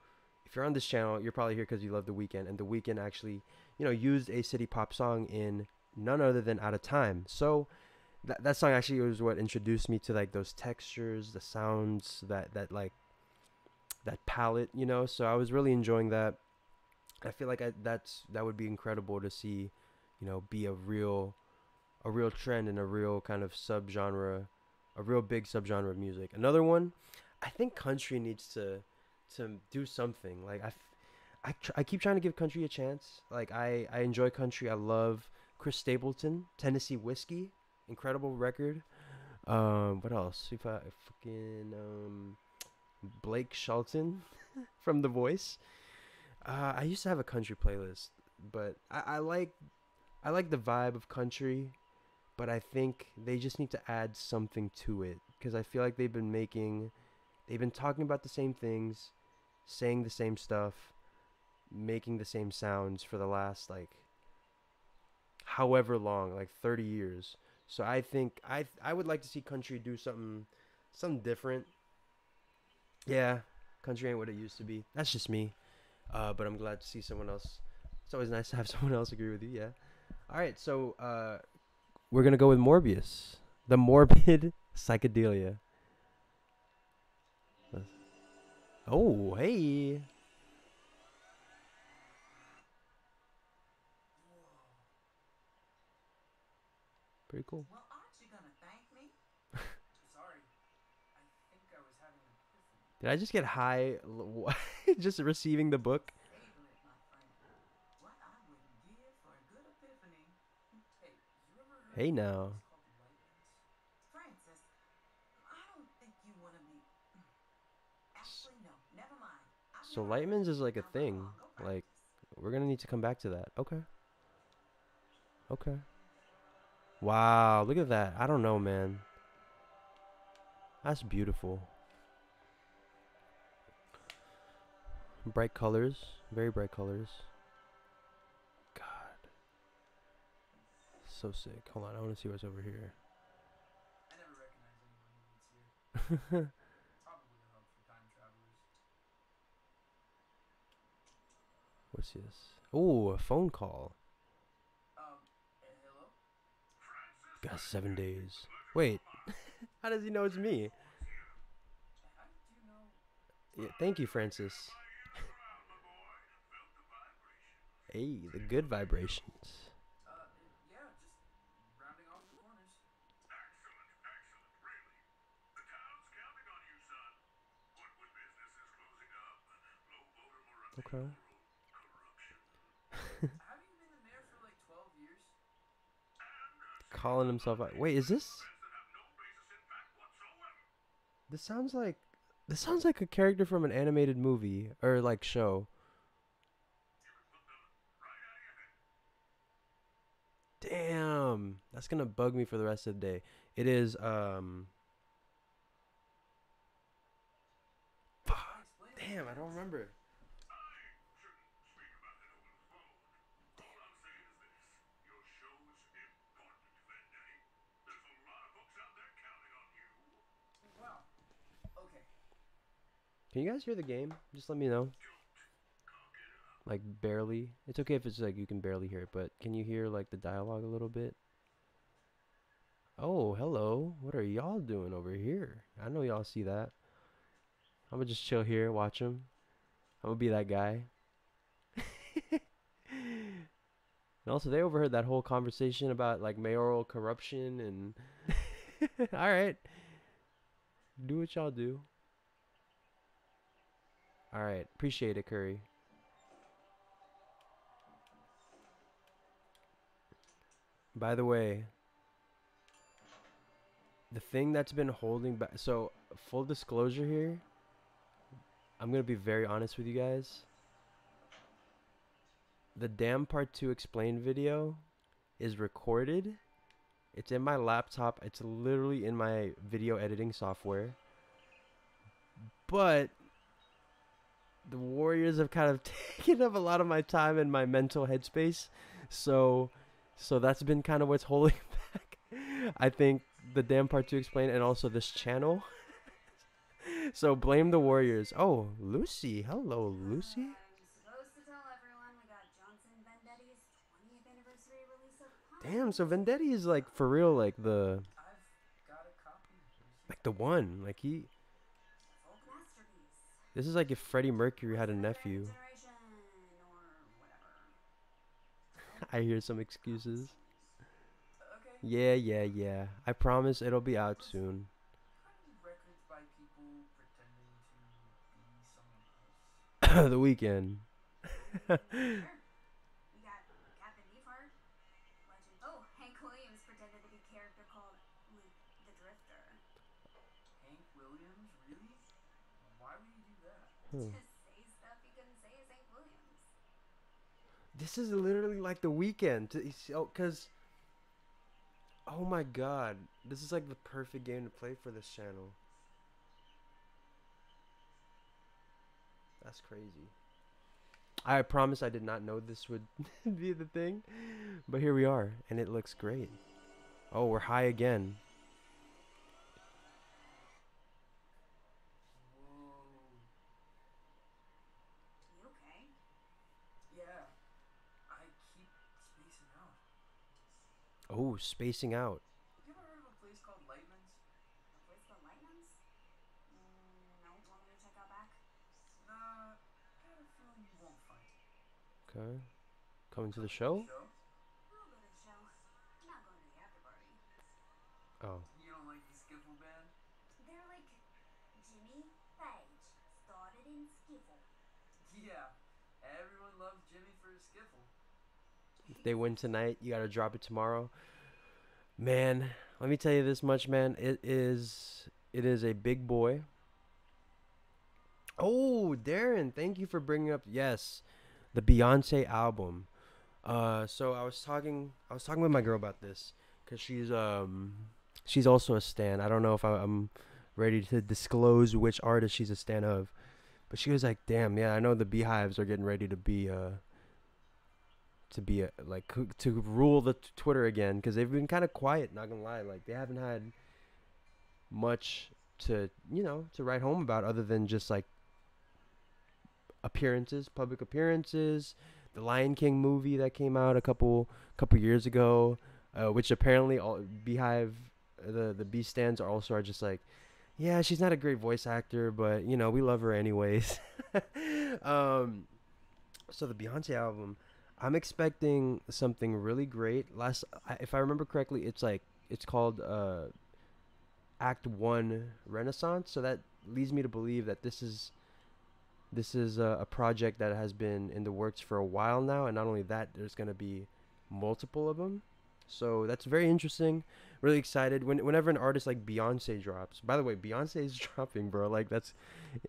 if you're on this channel, you're probably here because you love The Weeknd, and The Weeknd actually, you know, used a city pop song in none other than Out of Time. So, that that song actually was what introduced me to like those textures, the sounds, that that like that palette, you know. So I was really enjoying that. I feel like I, that's that would be incredible to see, you know, be a real, a real trend and a real kind of subgenre, a real big subgenre of music. Another one, I think country needs to, to do something. Like I, tr- I keep trying to give country a chance. Like I, I enjoy country. I love Chris Stapleton, Tennessee Whiskey, incredible record. Um, what else? If I fucking um, Blake Shelton from The Voice. Uh, I used to have a country playlist, but I, I like I like the vibe of country, but I think they just need to add something to it because I feel like they've been making, they've been talking about the same things, saying the same stuff, making the same sounds for the last like however long, like 30 years. So I think I I would like to see country do something something different. Yeah, country ain't what it used to be. That's just me. Uh, but I'm glad to see someone else. It's always nice to have someone else agree with you. Yeah. All right, so uh, we're gonna go with Morbius, the morbid psychedelia. Oh, hey. Pretty cool. Well, aren't you gonna thank me? Sorry. I think I was having an epiphany. Did I just get high just receiving the book? Hey, now. Francis, I don't think you want to be. Actually, no. Never mind. I've So Lightman's is like a thing, like- We're gonna need to come back to that. Okay. Okay. Wow, look at that. I don't know, man. That's beautiful. Bright colors, very bright colors. God. So sick. Hold on, I want to see what's over here. I never recognize anyone who eats here. Probably a hub for time travelers. What's this? Oh, a phone call. Um, eh, hello? Got seven days. Wait, how does he know it's me? How do you know? Yeah, thank you, Francis. Hey, the good vibrations. Uh, yeah, just rounding off the corners. Okay. Have you been the mayor for like 12 years? Calling himself out. Wait, is this? This sounds like this sounds like a character from an animated movie or like show. Damn, that's gonna bug me for the rest of the day. It is um. Fuck. Damn, I don't remember. Can you guys hear the game? Just let me know. Like barely. It's okay if it's like you can barely hear it, but can you hear like the dialogue a little bit? Oh, hello. What are y'all doing over here? I know y'all see that. I'm gonna just chill here, watch him. I'm gonna be that guy. and also, they overheard that whole conversation about like mayoral corruption and. All right. Do what y'all do. All right, appreciate it, Curry. By the way, the thing that's been holding back. So, full disclosure here. I'm gonna be very honest with you guys. The damn part two explain video is recorded. It's in my laptop. It's literally in my video editing software. But the Warriors have kind of taken up a lot of my time and my mental headspace. So so that's been kind of what's holding back. I think the damn part to explain and also this channel. so blame the Warriors. Oh, Lucy. Hello, Lucy. I'm supposed to tell everyone we got Johnson Vendetti's 20th anniversary release of Damn, so Vendetti is like for real like the I've got a copy. like the one. Like he this is like if Freddie Mercury had a nephew. Generation or whatever. I hear some excuses. Okay. Yeah, yeah, yeah. I promise it'll be out soon. How many records by people pretending to be someone else? the Weeknd. Sure. This is literally like the Weeknd. To, oh. Oh my god, this is like the perfect game to play for this channel. That's crazy. I promise I did not know this would be the thing, but here we are, and it looks great. Oh, we're high again. Whoa. You okay? Yeah. I keep spacing out. Oh, spacing out. You ever heard of a place called Lightman's? A place called Lightman's? Mm, no. Want me to check out back? Nah, got a feeling you won't find it. Okay. Coming to the show? Show? We'll go to the show. Not going to the after party. Oh. You don't like the skiffle band? They're like Jimmy Page. Started in skiffle. Yeah. Everyone loves Jimmy for his skiffle. If they win tonight, you gotta drop it tomorrow. Man, let me tell you this much, man. It is it is a big boy. Oh, Darren, thank you for bringing up yes, the Beyonce album. Uh, so I was talking I was talking with my girl about this because she's um she's also a stan. I don't know if I, I'm ready to disclose which artist she's a stan of, but she was like, "Damn, yeah, I know the BeyHives are getting ready to be uh." To be a, like to rule the t- Twitter again because they've been kind of quiet. Not gonna lie, like they haven't had much to you know to write home about other than just like appearances, public appearances. The Lion King movie that came out a couple couple years ago, uh, which apparently all BeyHive, the the B stands are also are just like, yeah, she's not a great voice actor, but you know we love her anyways. um, so the Beyonce album. I'm expecting something really great. Last, if I remember correctly, it's like it's called uh, Act One Renaissance. So that leads me to believe that this is this is a, a project that has been in the works for a while now, and not only that, there's gonna be multiple of them. So that's very interesting. Really excited. When whenever an artist like Beyonce drops. By the way, Beyonce is dropping, bro. Like that's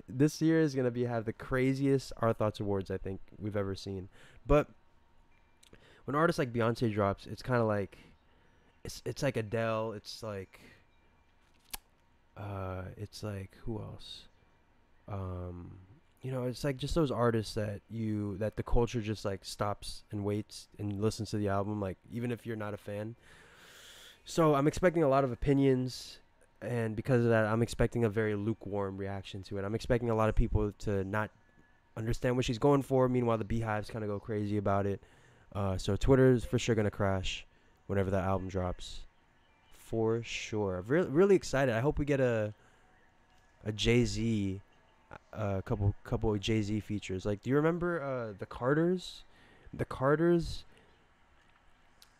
this year is gonna be have the craziest Our Thoughts Awards I think we've ever seen. But when artists like Beyonce drops, it's kind of like it's it's like Adele. It's like uh, it's like who else? Um, you know, it's like just those artists that you that the culture just like stops and waits and listens to the album, like even if you're not a fan. So I'm expecting a lot of opinions, and because of that, I'm expecting a very lukewarm reaction to it. I'm expecting a lot of people to not understand what she's going for. Meanwhile, the BeyHives kind of go crazy about it. Uh, so Twitter is for sure gonna crash whenever that album drops, for sure. I'm really excited. I hope we get a a Jay Z, a couple couple of Jay Z features. Like, do you remember uh, the Carters? The Carters.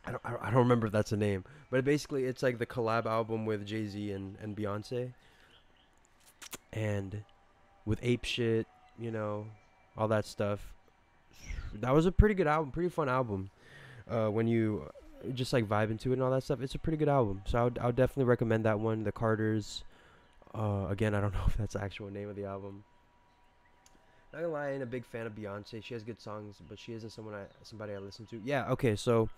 I don't, I don't- I don't remember if that's a name, but basically it's like the collab album with Jay Z and and Beyonce, and with Ape Shit, you know, all that stuff. That was a pretty good album, pretty fun album. Uh, when you just like vibe into it and all that stuff, it's a pretty good album. So I would, I would definitely recommend that one. The Carters. Uh, again, I don't know if that's the actual name of the album. Not gonna lie, I ain't a big fan of Beyonce. She has good songs, but she isn't someone I somebody I listen to. Yeah, okay, so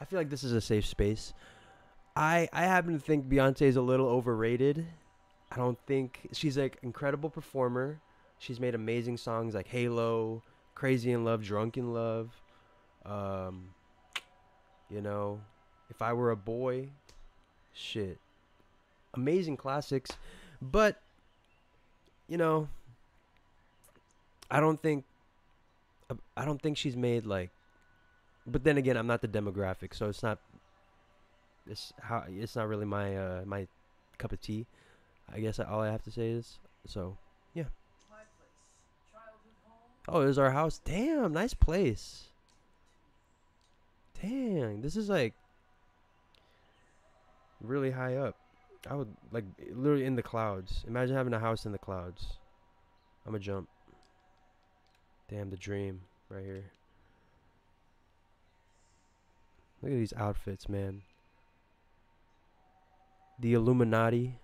I feel like this is a safe space. I I happen to think Beyonce is a little overrated. I don't think she's like incredible performer. She's made amazing songs like Halo, Crazy in Love, Drunk in Love. Um, you know, if I were a boy, shit, amazing classics. But you know, I don't think I don't think she's made like. But then again, I'm not the demographic, so it's not. It's how it's not really my uh my cup of tea. I guess all I have to say is so. Oh, there's our house. Damn, nice place. Dang, this is like really high up. I would like literally in the clouds. Imagine having a house in the clouds. I'm a jump. Damn, the dream right here. Look at these outfits, man. The Illuminati.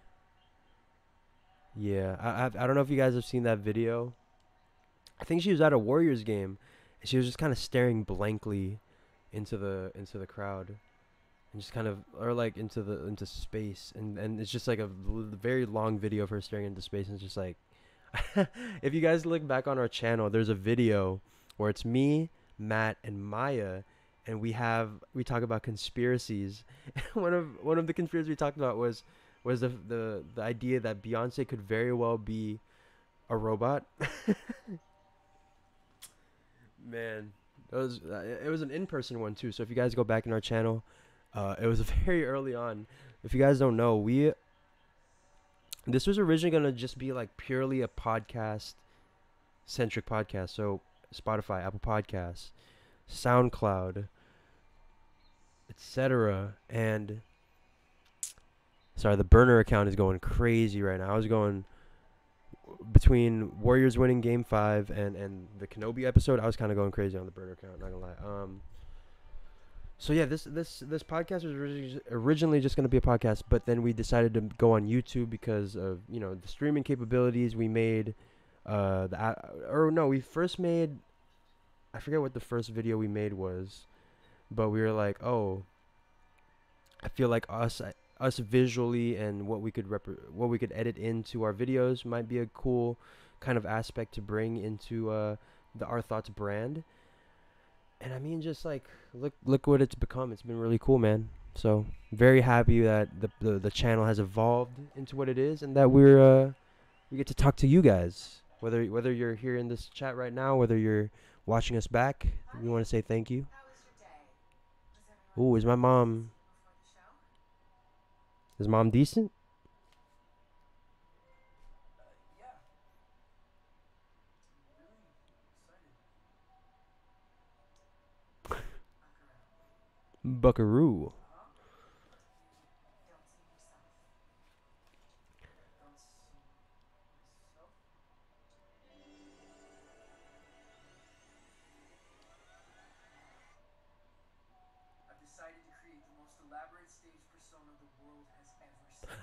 Yeah, I, I I don't know if you guys have seen that video. I think she was at a Warriors game, and she was just kind of staring blankly into the into the crowd, and just kind of or like into the into space, and and it's just like a very long video of her staring into space, and it's just like, if you guys look back on our channel, there's a video where it's me, Matt, and Maya, and we have we talk about conspiracies. one of one of the conspiracies we talked about was was the the the idea that Beyonce could very well be a robot. Man, it was uh, it was an in person one too. So if you guys go back in our channel, uh, it was very early on. If you guys don't know, we this was originally gonna just be like purely a podcast centric podcast. So Spotify, Apple Podcasts, SoundCloud, etc. And sorry, the burner account is going crazy right now. I was going between Warriors winning Game Five and and the Kenobi episode. I was kind of going crazy on the burner account. Not gonna lie. Um. So yeah, this this this podcast was originally originally just gonna be a podcast, but then we decided to go on YouTube because of you know the streaming capabilities. We made uh the or no, we first made I forget what the first video we made was, but we were like, oh, I feel like us us visually and what we could rep- what we could edit into our videos might be a cool kind of aspect to bring into uh the our thoughts brand. And I mean, just like look look what it's become. It's been really cool, man. So very happy that the the, the channel has evolved into what it is, and that we're uh we get to talk to you guys. Whether whether you're here in this chat right now, whether you're watching us back, we want to say thank you. How was your day? Was everyone Ooh, is my mom before the show? Is mom decent? Buckaroo.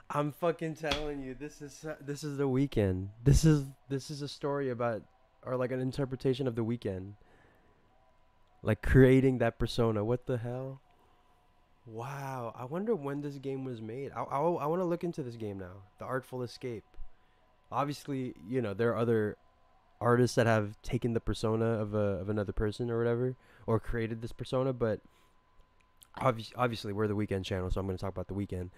I'm fucking telling you, this is this is the Weeknd. This is this is a story about or like an interpretation of the Weeknd. Like creating that persona. What the hell? Wow. I wonder when this game was made. I I, I want to look into this game now. The Artful Escape. Obviously, you know, there are other artists that have taken the persona of a of another person or whatever or created this persona, but obviously obviously we're the Weeknd channel, so I'm going to talk about the Weeknd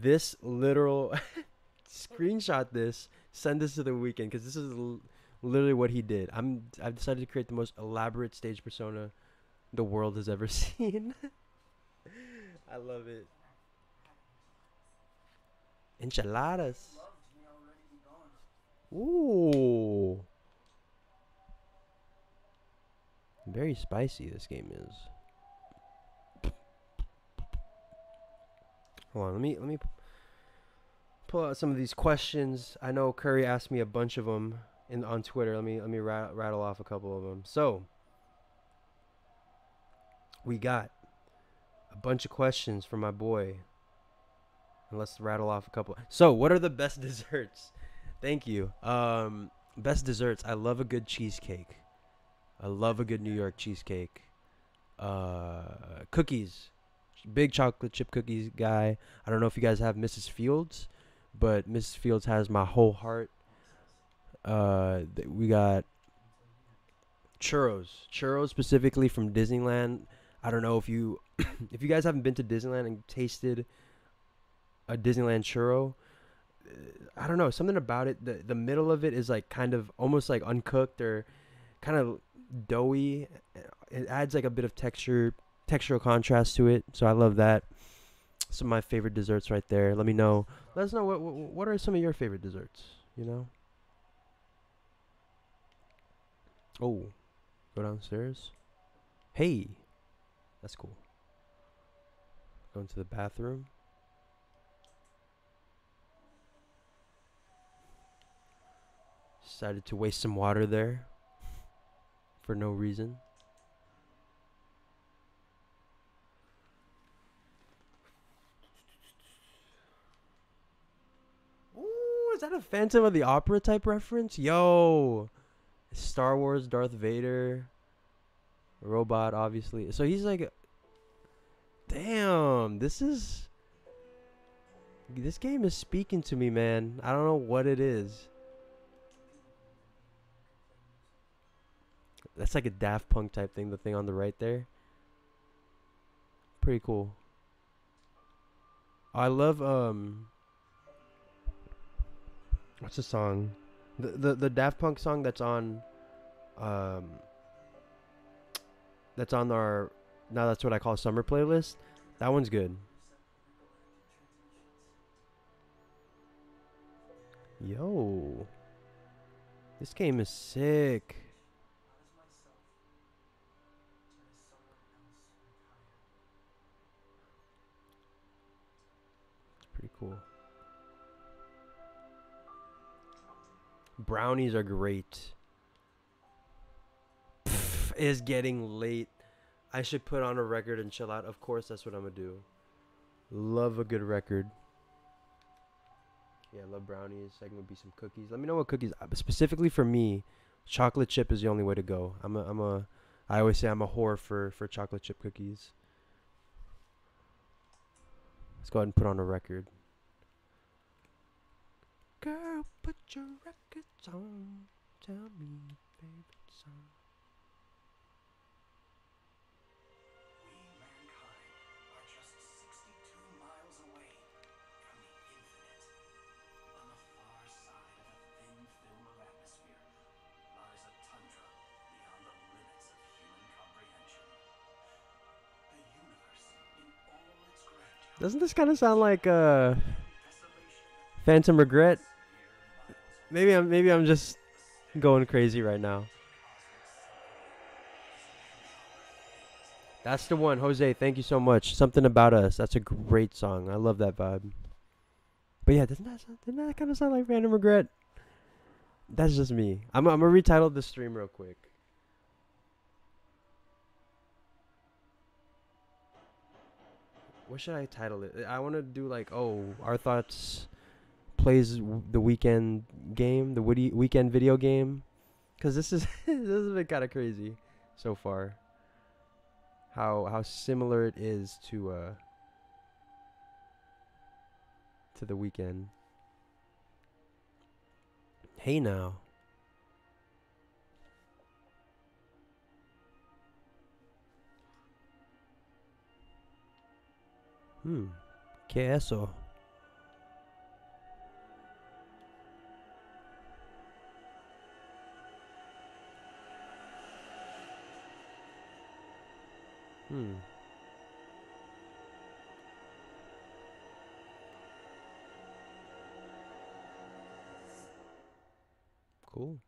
this literal screenshot this send this to the Weeknd because this is l- literally what he did. I'm i've decided to create the most elaborate stage persona the world has ever seen. I love it. Enchiladas. Ooh. Very spicy this game is Hold on, let me let me pull out some of these questions. I know Curry asked me a bunch of them in on Twitter. Let me let me ra- rattle off a couple of them. So we got a bunch of questions from my boy. And let's rattle off a couple. So, what are the best desserts? Thank you. Um, best desserts. I love a good cheesecake. I love a good New York cheesecake. Uh, cookies big chocolate chip cookies guy. I don't know if you guys have Mrs. Fields, but Mrs. Fields has my whole heart. Uh, th- we got churros, churros specifically from Disneyland. I don't know if you if you guys haven't been to Disneyland and tasted a Disneyland churro. uh, I don't know something about it. The the middle of it is like kind of almost like uncooked or kind of doughy. It adds like a bit of texture textural contrast to it. So I love that. Some of my favorite desserts right there. Let me know. Let us know what what, what are some of your favorite desserts. You know. Oh, go downstairs. Hey, that's cool. Go into the bathroom. Decided to waste some water there for no reason. Is that a Phantom of the Opera type reference? Yo, Star Wars, Darth Vader, robot, obviously. So he's like, damn, this is. This game is speaking to me, man. I don't know what it is. That's like a Daft Punk type thing, the thing on the right there. Pretty cool. I love um what's the song? The the the Daft Punk song that's on um that's on our now that's what I call summer playlist. That one's good. Yo. This game is sick. It's pretty cool. Brownies are great. It's getting late. I should put on a record and chill out. Of course, that's what I'm gonna do. Love a good record. Yeah, I love brownies. Second would be some cookies. Let me know what cookies. uh, Specifically for me, chocolate chip is the only way to go. I'm a, I'm a, I always say I'm a whore for for chocolate chip cookies. Let's go ahead and put on a record. Girl, put your records on. Tell me your favorite song. We, mankind, are just 62 miles away from the infinite. On the far side of a thin film of atmosphere lies a tundra beyond the limits of human comprehension. The universe in all its grandeur. Doesn't this kind of sound like uh Phantom Regret? Maybe I'm maybe I'm just going crazy right now. That's the one, Jose. Thank you so much. Something about us. That's a great song. I love that vibe. But yeah, doesn't that sound, doesn't that kind of sound like Phantom Regret? That's just me. I'm I'm gonna retitle the stream real quick. What should I title it? I want to do like oh our thoughts plays the Weeknd game, the Woody Weeknd video game, because this is this has been kind of crazy so far. How how similar it is to uh to the Weeknd. Hey now. Hmm. ¿Qué eso? Hmm. Cool.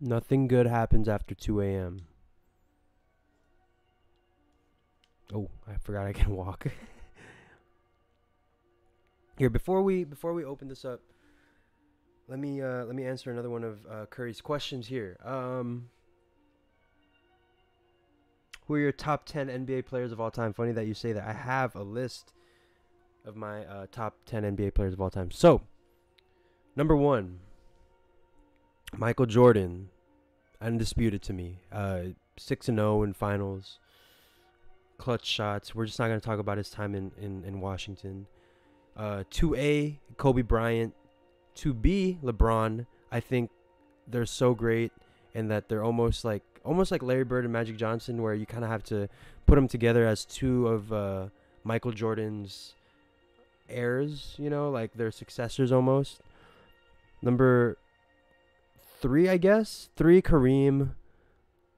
Nothing good happens after 2 a.m. Oh, I forgot I can walk. Here, before we before we open this up, let me uh, let me answer another one of uh, Curry's questions here. Um, who are your top 10 NBA players of all time? Funny that you say that. I have a list of my uh, top 10 NBA players of all time. So, number one, Michael Jordan, undisputed to me. Uh, six and zero in finals, clutch shots. We're just not gonna talk about his time in in, in Washington. Uh, two A, Kobe Bryant. Two be LeBron. I think they're so great, and that they're almost like almost like Larry Bird and Magic Johnson, where you kind of have to put them together as two of uh, Michael Jordan's heirs. You know, like their successors almost. Number three, I guess. Three, Kareem.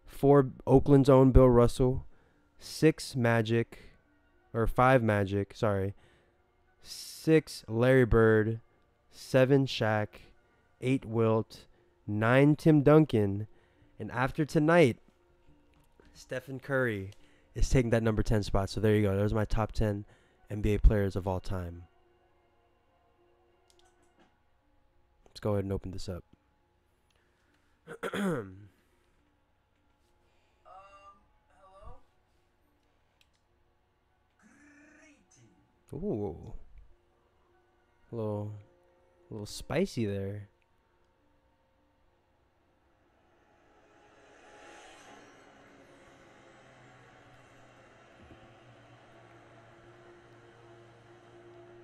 Four, Oakland's own Bill Russell. Six, Magic. Or five, Magic. Sorry. Six, Larry Bird. Seven, Shaq. Eight, Wilt. Nine, Tim Duncan. And after tonight, Stephen Curry is taking that number 10 spot. So there you go. There's my top 10 NBA players of all time. Let's go ahead and open this up. Um, hello? Ooh. Little, a little spicy there.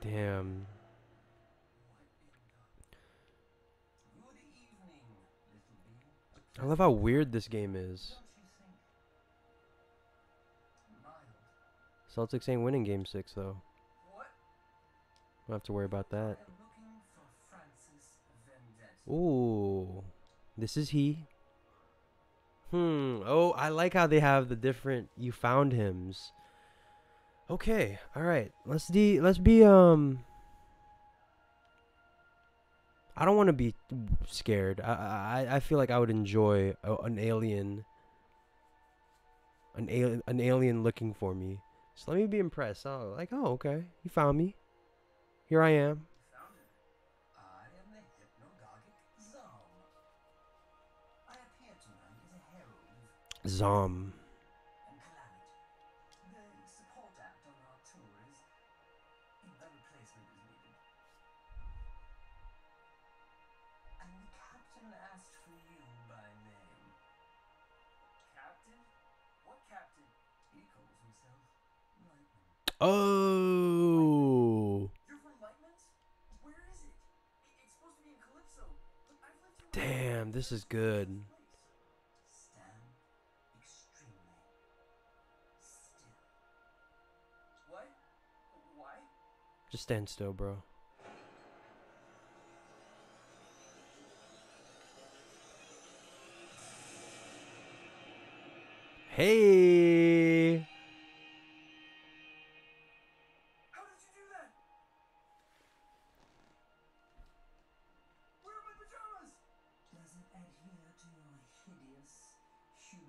Damn. I love how weird this game is. Celtics ain't winning game six, though. Don't have to worry about that. Ooh. This is he. Hmm. Oh, I like how they have the different you found hims. Okay. All right. Let's de let's be um I don't want to be scared. I, I I feel like I would enjoy a, an alien an alien an alien looking for me. So let me be impressed. Oh, like, oh, okay. You found me. Here I am. Lived here. Oh. Damn, this is good.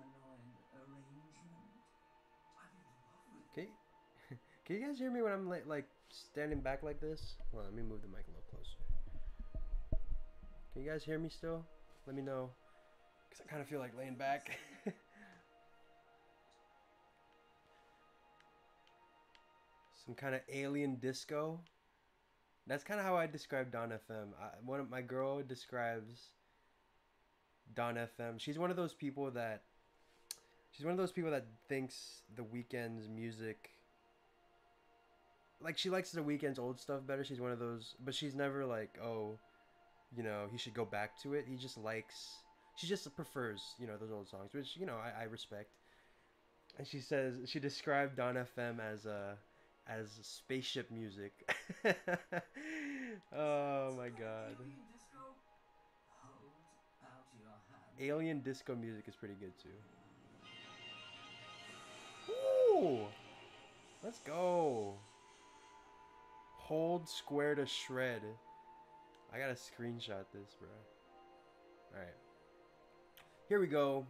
I'm in love with Okay. Can you guys hear me when I'm like, like standing back like this? On, let me move the mic a little closer. Can you guys hear me still? Let me know. Cause I kind of feel like laying back. Some kind of alien disco. That's kind of how I describe Dawn FM. I, one of my girl describes Dawn FM. She's one of those people that she's one of those people that thinks the Weeknd's music like she likes the Weeknd's old stuff better. She's one of those, but she's never like, oh, you know, he should go back to it. He just likes, she just prefers, you know, those old songs, which you know I, I respect. And she says she described Dawn FM as a as spaceship music. oh my god. Alien disco. Hold out your hand. Alien disco music is pretty good too. Ooh! Let's go. Hold square to shred. I gotta screenshot this, bro. Alright. Here we go.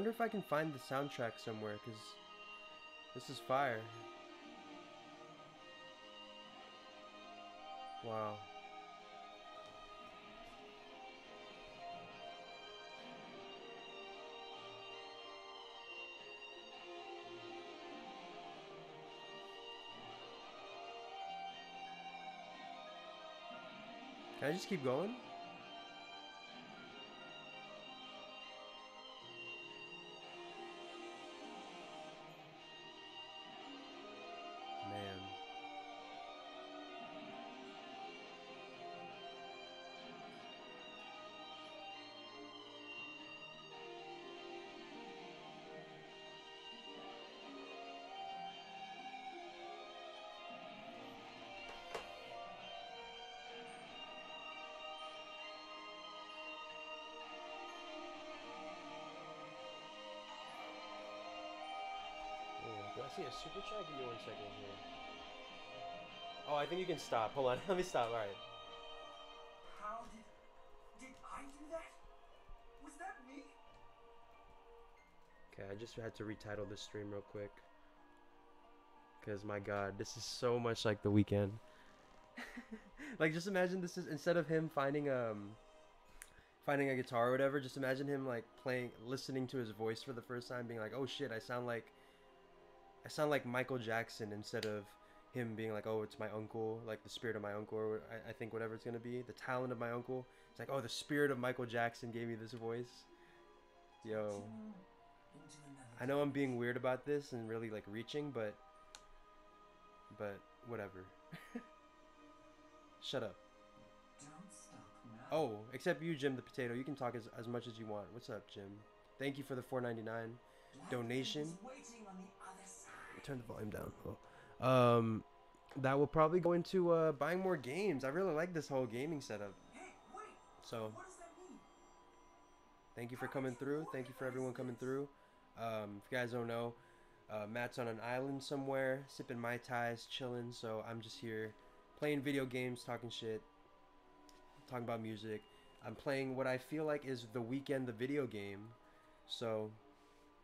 Wonder if I can find the soundtrack somewhere, because this is fire. Wow. Can I just keep going? See a super chat? Give me one second here. Oh, I think you can stop. Hold on. Let me stop. All right. How did did I do that? Was that me? Okay, I just had to retitle this stream real quick. Cause my God, this is so much like the Weeknd. like, just imagine this is instead of him finding um, finding a guitar or whatever. Just imagine him like playing, listening to his voice for the first time, being like, "Oh shit, I sound like, I sound like Michael Jackson," instead of him being like, "Oh, it's my uncle, like the spirit of my uncle," or I, I think whatever it's gonna be, the talent of my uncle. It's like, "Oh, the spirit of Michael Jackson gave me this voice." Yo. I know I'm being weird about this and really like reaching, but but whatever. Shut up. Oh, except you, Jim the Potato. You can talk as, as much as you want. What's up, Jim? Thank you for the 4.99 Life donation. Turn the volume down. Oh. Um, that will probably go into uh, buying more games. I really like this whole gaming setup. Hey. So thank you for coming through. Thank you for everyone coming through. Um, if you guys don't know, uh, Matt's on an island somewhere, sipping mai tais, chilling. So I'm just here, playing video games, talking shit, talking about music. I'm playing what I feel like is the Weeknd, the video game. So,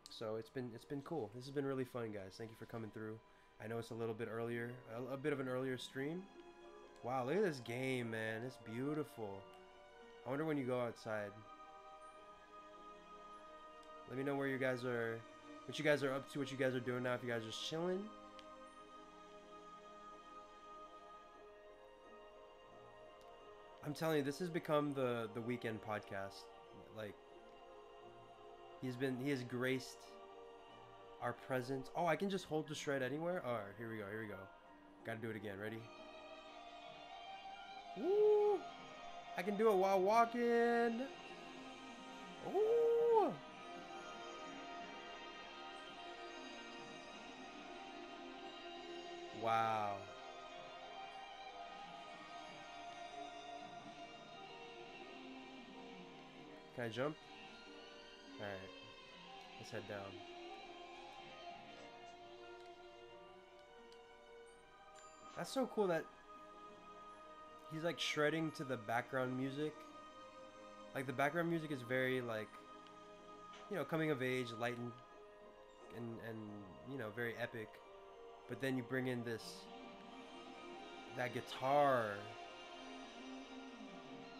so it's been it's been cool. This has been really fun, guys. Thank you for coming through. I know it's a little bit earlier, a, a bit of an earlier stream. Wow, look at this game, man. It's beautiful. I wonder when you go outside. Let me know where you guys are, what you guys are up to, what you guys are doing now. If you guys are just chilling. I'm telling you, this has become the the Weeknd podcast. Like, he's been, he has graced our presence. Oh, I can just hold the shred anywhere. All right, here we go. Here we go. Got to do it again. Ready? Woo! I can do it while walking. Ooh! Wow. Can I jump? Alright. Let's head down. That's so cool that he's like shredding to the background music. Like the background music is very like you know, coming of age, light and and, and you know, very epic. But then you bring in this that guitar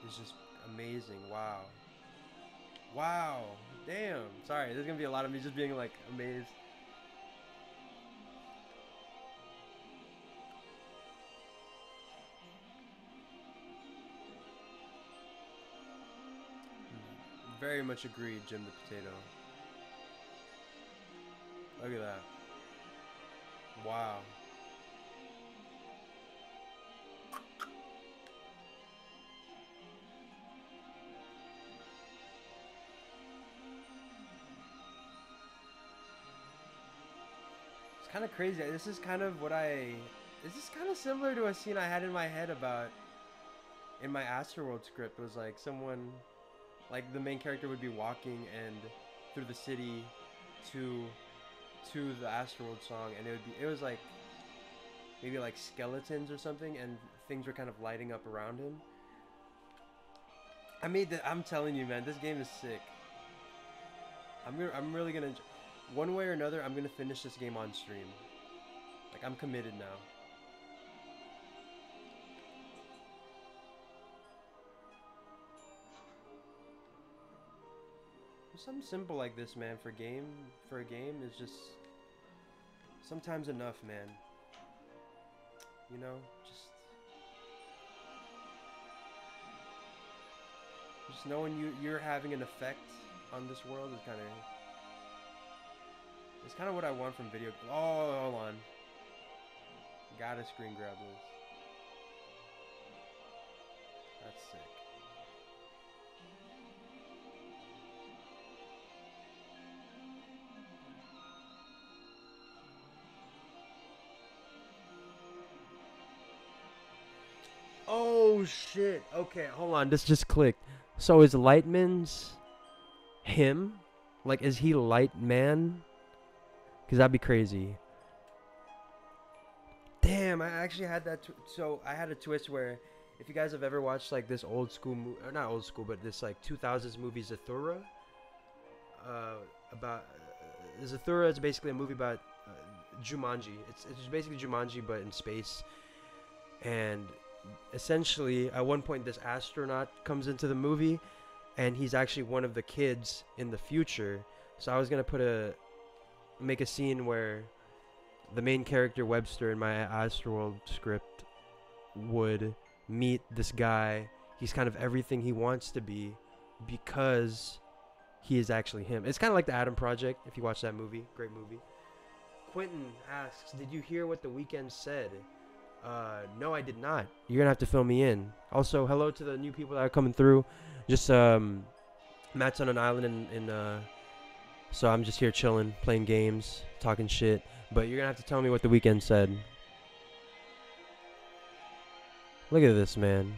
is just amazing. Wow. Wow. Damn. Sorry, there's gonna be a lot of me just being like amazed. Very much agreed, Jim the Potato. Look at that. Wow. Kind of crazy. This is kind of what I. This is kind of similar to a scene I had in my head about. In my Astroworld script, It was like someone, like the main character would be walking and through the city, to, to the Astroworld song, and it would be. It was like. Maybe like skeletons or something, and things were kind of lighting up around him. I made. I'm telling you, man, this game is sick. I'm. I'm really gonna. One way or another, I'm gonna finish this game on stream. Like I'm committed now. Something simple like this, man, for game for a game is just sometimes enough, man. You know, just just knowing you you're having an effect on this world is kind of it's kind of what I want from video. Oh, hold on. Gotta screen grab this. That's sick. Oh shit. Okay, hold on. This just clicked. So is Lightman's him? Like, is he Lightman? Because that'd be crazy. Damn, I actually had that. Tw- so I had a twist where, if you guys have ever watched like this old school, mo- or not old school, but this like 2000s movie Zathura, uh, about uh, Zathura is basically a movie about uh, Jumanji. It's it's basically Jumanji but in space, and essentially at one point this astronaut comes into the movie, and he's actually one of the kids in the future. So I was gonna put a make a scene where the main character Webster in my Astroworld script would meet this guy. He's kind of everything he wants to be because he is actually him. It's kind of like the Adam Project. If you watch that movie, great movie. Quentin asks, "Did you hear what the Weeknd said?" Uh, no, I did not. You're gonna have to fill me in. Also, hello to the new people that are coming through. Just um, Matt's on an island in, in uh, so I'm just here chilling, playing games, talking shit. But you're gonna have to tell me what the Weeknd said. Look at this man.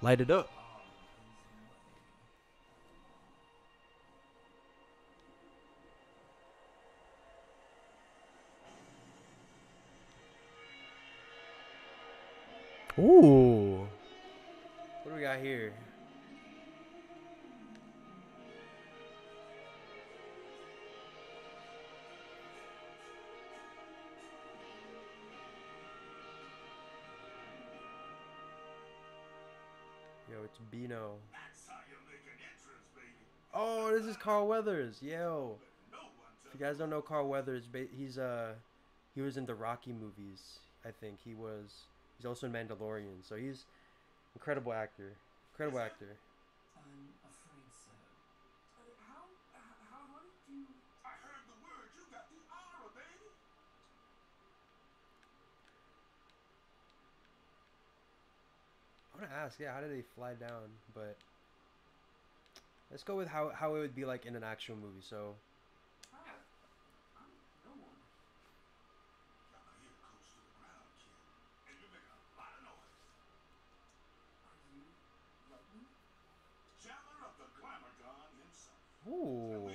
Light it up. Carl Weathers. Yo. If you guys don't know Carl Weathers, he's uh he was in the Rocky movies. I think he was. He's also in Mandalorian. So he's incredible actor. Incredible actor. I'm afraid so. Uh, how, how, how did you... I heard the word. You got the aura, baby. I want to ask, yeah, how did they fly down? But let's go with how how it would be like in an actual movie. So ooh,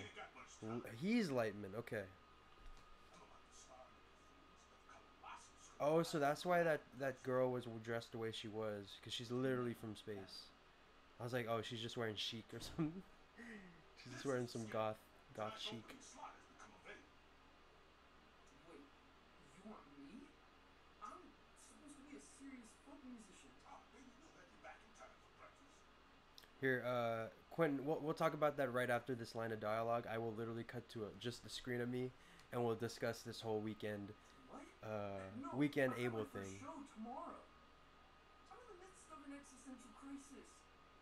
he's Lightman. Okay. Oh, so that's why that that girl was dressed the way she was, because she's literally from space. I was like, oh, she's just wearing chic or something. she's just wearing some goth goth chic. Opening slot has become available. Wait, you want me? I'm supposed to be a serious folk musician. Oh, baby, we'll have you back in time for breakfast. Here, uh, Quentin, we'll, we'll talk about that right after this line of dialogue. I will literally cut to a, just the screen of me, and we'll discuss this whole Weeknd, uh, No, Weeknd Able my first thing. show tomorrow. I'm in the midst of an existential crisis.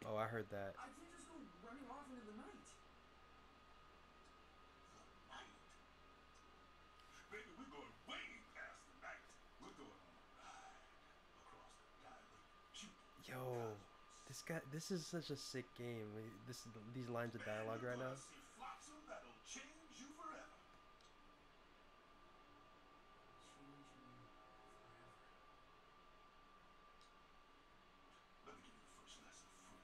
Oh, I heard that. I can't just go running off into the night. The night. Baby, we're going way past the night. We're going on a ride across the dilated Cupid. Yo, this guy, this is such a sick game. This, these lines of dialogue right now. See flotsam that'll change you forever. Change me forever. Let me give you the first lesson free.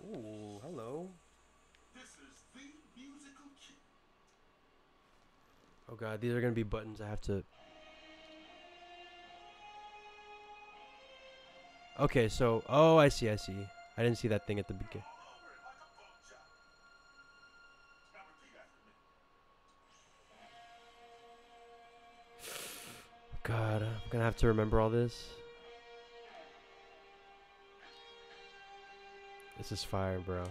Ooh, hello. This is the musical cue. Oh god, these are gonna be buttons I have to. Okay, so oh, I see, I see. I didn't see that thing at the beginning. God, I'm gonna have to remember all this. This is fire, bro.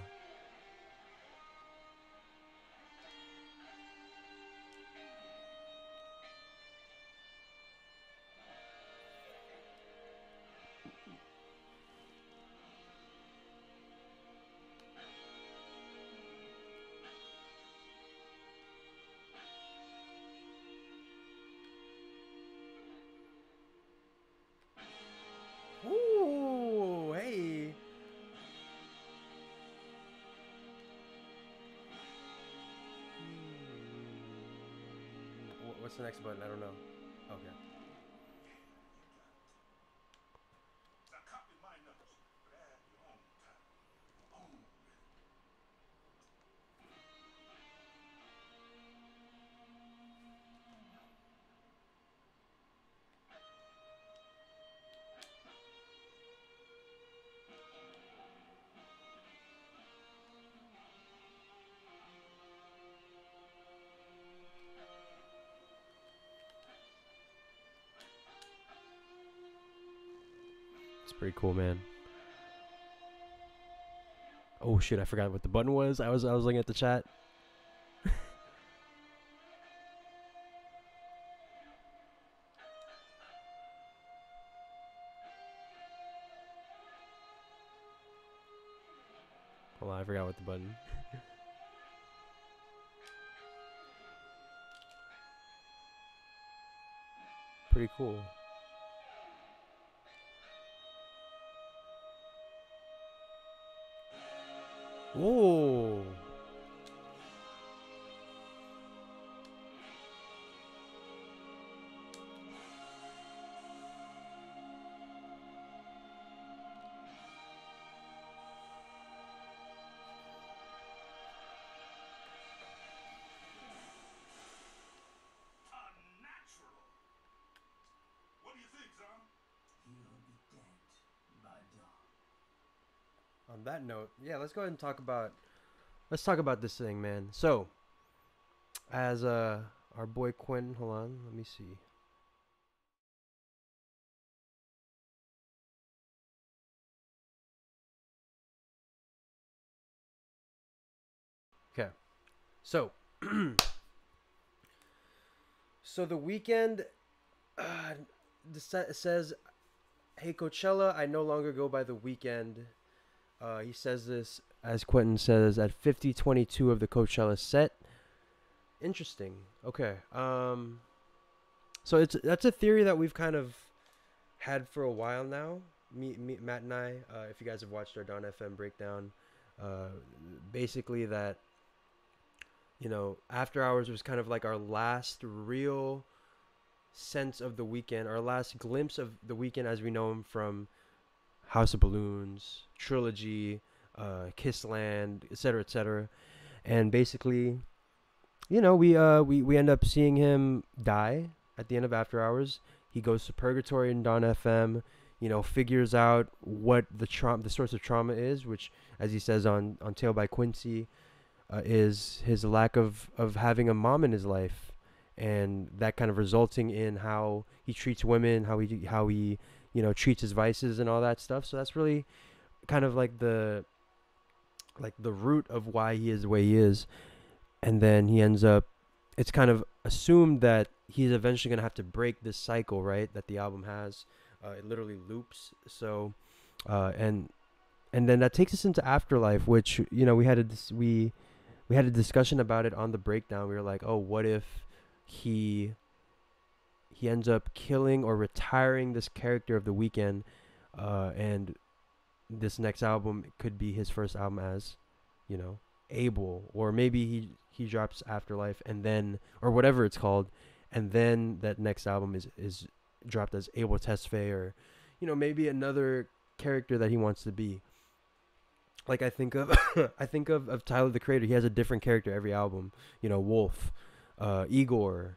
Pretty cool, man. Oh shit! I forgot what the button was. I was I was looking at the chat. Hold on, I forgot what the button. Pretty cool. Whoa. On that note, yeah, let's go ahead and talk about let's talk about this thing, man. So, as uh our boy Quinn, hold on, let me see. Okay. So, so the Weeknd uh, says, "Hey Coachella, I no longer go by the Weeknd." Uh, he says this as Quentin says at 50:22 of the Coachella set. Interesting. Okay. Um, so it's that's a theory that we've kind of had for a while now. Me, me Matt and I. Uh, if you guys have watched our Dawn FM breakdown, uh, basically that you know After Hours was kind of like our last real sense of the Weeknd, our last glimpse of the Weeknd as we know him from House of Balloons, Trilogy, uh, Kissland, etc., etc. And basically, you know, we uh we, we end up seeing him die at the end of After Hours. He goes to purgatory in Dawn FM. You know, figures out what the trauma, the source of trauma is, which, as he says on on Tale by Quincy, uh, is his lack of of having a mom in his life, and that kind of resulting in how he treats women, how he how he you know treats his vices and all that stuff. So that's really kind of like the like the root of why he is the way he is, and then he ends up. It's kind of assumed that he's eventually gonna have to break this cycle, right? That the album has. Uh, it literally loops. So, uh, and and then that takes us into afterlife, which you know we had a dis- we we had a discussion about it on the breakdown. We were like, oh, what if he he ends up killing or retiring this character of the Weeknd, uh, and this next album could be his first album as, you know, Abel, or maybe he he drops Afterlife and then or whatever it's called, and then that next album is is dropped as Abel Tesfaye or, you know, maybe another character that he wants to be. Like I think of I think of, of Tyler the Creator. He has a different character every album. You know, Wolf, uh, Igor,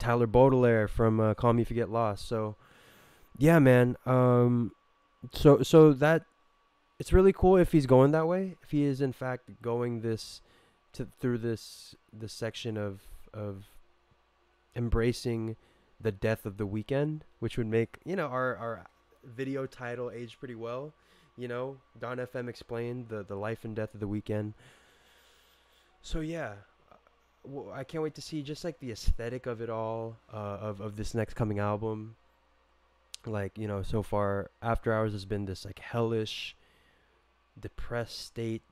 Tyler Baudelaire from uh, Call Me If You Get Lost. So, yeah, man. Um, so so that it's really cool if he's going that way. If he is in fact going this to through this this section of of embracing the death of the Weeknd, which would make you know our our video title age pretty well. You know, Dawn FM explained the the life and death of the Weeknd. So yeah, I can't wait to see just like the aesthetic of it all, uh, of of this next coming album. Like you know, so far After Hours has been this like hellish, depressed state,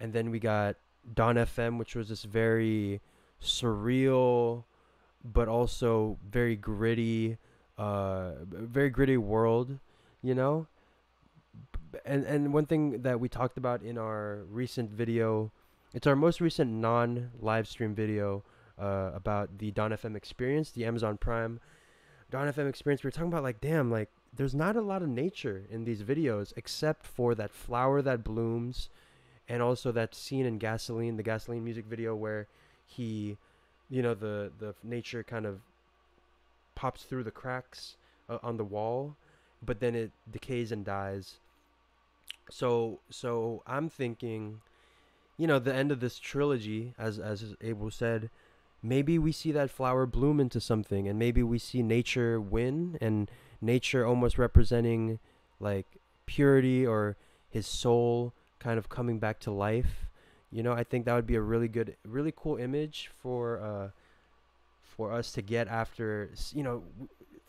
and then we got Dawn FM, which was this very surreal, but also very gritty, uh, very gritty world, you know. And and one thing that we talked about in our recent video it's our most recent non live stream video uh, about the Dawn FM experience, the Amazon Prime Dawn FM experience. We were talking about like, damn, like there's not a lot of nature in these videos except for that flower that blooms, and also that scene in Gasoline, the Gasoline music video where he, you know, the the nature kind of pops through the cracks uh, on the wall, but then it decays and dies. So so I'm thinking you know the end of this trilogy as as Abel said maybe we see that flower bloom into something and maybe we see nature win and nature almost representing like purity or his soul kind of coming back to life. You know, I think that would be a really good, really cool image for uh, for us to get after. You know,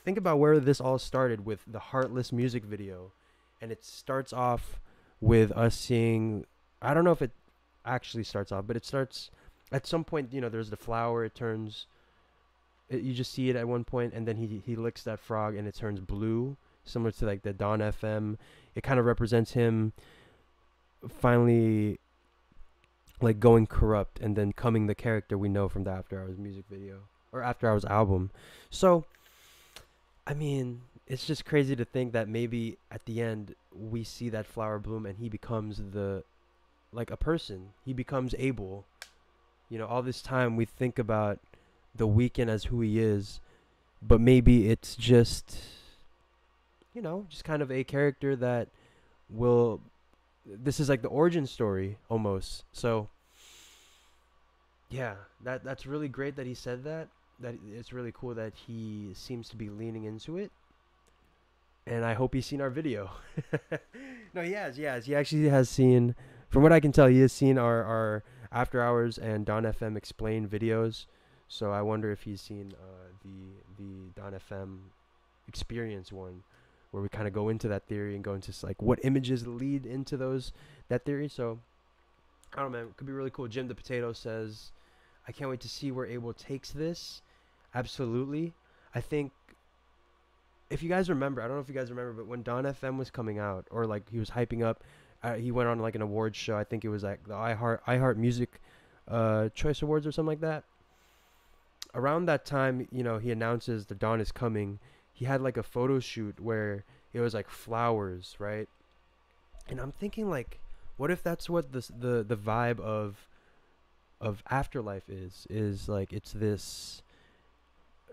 think about where this all started with the Heartless music video, and it starts off with us seeing. I don't know if it actually starts off, but it starts at some point. You know, there's the flower. It turns. It, you just see it at one point, and then he he licks that frog, and it turns blue, similar to like the Dawn FM. It kind of represents him finally like going corrupt and then coming the character we know from the After Hours music video or After Hours album. So, I mean, it's just crazy to think that maybe at the end we see that flower bloom and he becomes the like a person. He becomes Abel. You know, all this time we think about the Weeknd as who he is, but maybe it's just you know, just kind of a character that will this is like the origin story almost. So yeah, that that's really great that he said that. That it's really cool that he seems to be leaning into it. And I hope he's seen our video. no, he has. He has. He actually has seen. From what I can tell, he has seen our our after hours and Dawn FM explain videos. So I wonder if he's seen uh, the the Dawn FM experience one where we kind of go into that theory and go into like what images lead into those that theory. So I don't know, man. It could be really cool. Jim the Potato says, "I can't wait to see where Abel takes this." Absolutely, I think. If you guys remember, I don't know if you guys remember, but when Dawn FM was coming out, or like he was hyping up, he went on like an awards show. I think it was like the iHeart iHeart Music uh, Choice Awards or something like that. Around that time, you know, he announces the Dawn is coming. He had like a photo shoot where it was like flowers, right? And I'm thinking like, what if that's what the the the vibe of of afterlife is? Is like it's this.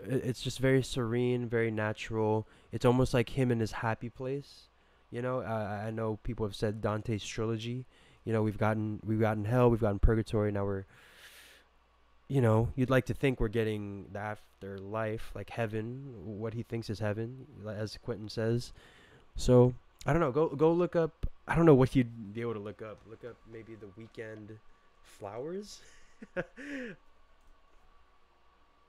It's just very serene, very natural. It's almost like him in his happy place. You know, uh, I know people have said Dante's trilogy. You know, we've gotten we've gotten hell, we've gotten purgatory. Now we're you know, you'd like to think we're getting the afterlife, like heaven, what he thinks is heaven, as Quentin says. So I don't know. Go go look up. I don't know what you'd be able to look up. Look up maybe the Weeknd flowers.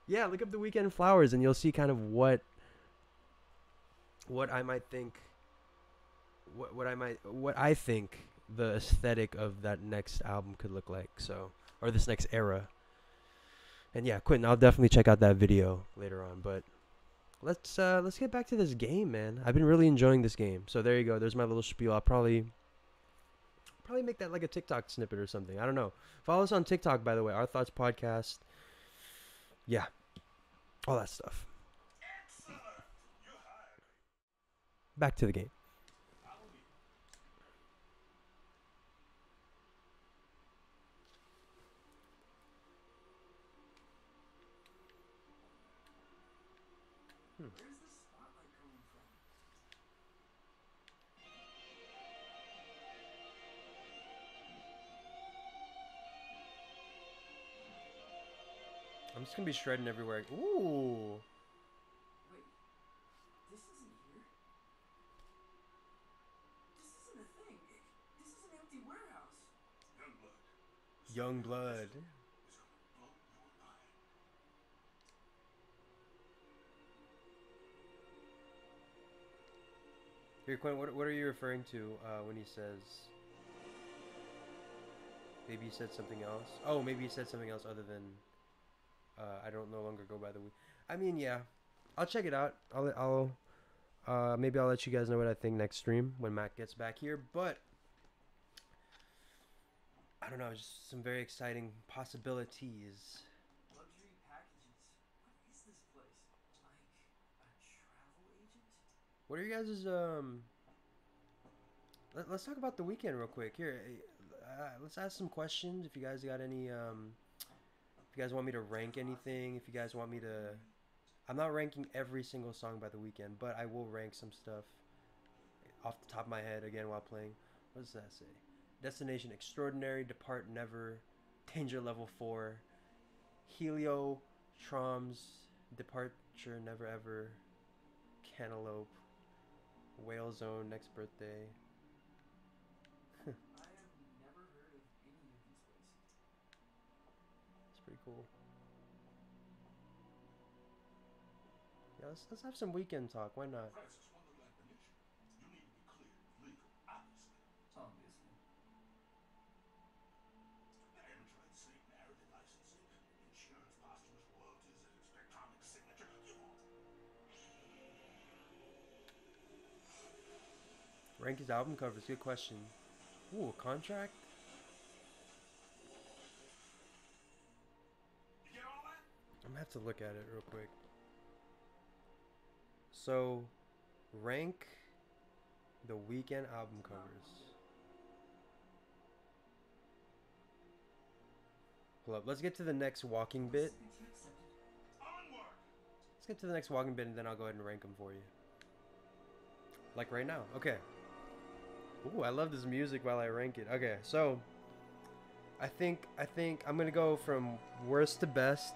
yeah, look up the Weeknd flowers, and you'll see kind of what what I might think. What what I might what I think the aesthetic of that next album could look like. So or this next era. And yeah, Quentin, I'll definitely check out that video later on. But let's uh let's get back to this game, man. I've been really enjoying this game. So there you go. There's my little spiel. I'll probably probably make that like a TikTok snippet or something. I don't know. Follow us on TikTok, by the way. Our Thoughts Podcast. Yeah, all that stuff. Back to the game. I'm just gonna be shredding everywhere. Ooh. Wait, this isn't here. This isn't a thing. This is an empty warehouse. Young blood. Young blood. It's your mind. Here, Quinn, what, what are you referring to uh, when he says? Maybe he said something else. Oh, maybe he said something else other than. Uh, I don't no longer go by the week. I mean, yeah, I'll check it out. I'll I'll uh, maybe I'll let you guys know what I think next stream when Matt gets back here. But I don't know, just some very exciting possibilities. Luxury packages. What is this place? Like a travel agent? What are you guys' um? Let, let's talk about the Weeknd real quick. Here, uh, let's ask some questions. If you guys got any um, if you guys want me to rank anything, if you guys want me to, I'm not ranking every single song by the Weeknd, but I will rank some stuff off the top of my head again while playing. What does that say? Destination Extraordinary, Depart Never, Danger Level Four, Helio, Troms, Departure Never Ever, Cantaloupe, Whale Zone next birthday. I have never heard of any of these places. It's pretty cool. Yeah, let's, let's have some Weeknd talk. Why not? Francis, one little admonition. You need to be clear with legal, obviously. Obviously. Amateur say marriage licensing, insurance, posthumous royalties, and electronic signature. You want Rank his album covers. Good question. Ooh, a contract? Have to look at it real quick. So, rank the Weeknd album covers. Hold up. Let's get to the next walking bit. Let's get to the next walking bit, and then I'll go ahead and rank them for you. Like right now. Okay. Ooh, I love this music while I rank it. Okay, so I think I think I'm gonna go from worst to best.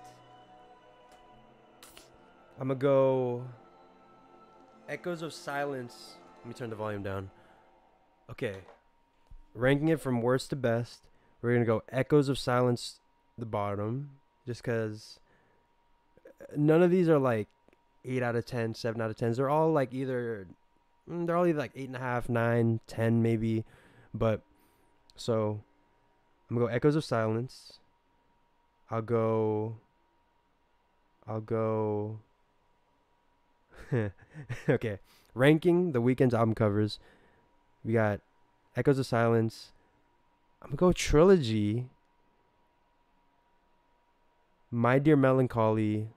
I'm gonna go Echoes of Silence. Let me turn the volume down. Okay. Ranking it from worst to best. We're gonna go Echoes of Silence the bottom. Just cause none of these are like eight out of 10, 7 out of 10s. They're all like either mm, they're all either like eight and a half, nine, ten, maybe. But so I'm gonna go Echoes of Silence. I'll go. I'll go. okay, ranking the Weeknd's album covers. We got Echoes of Silence. I'm gonna go trilogy. My Dear Melancholy.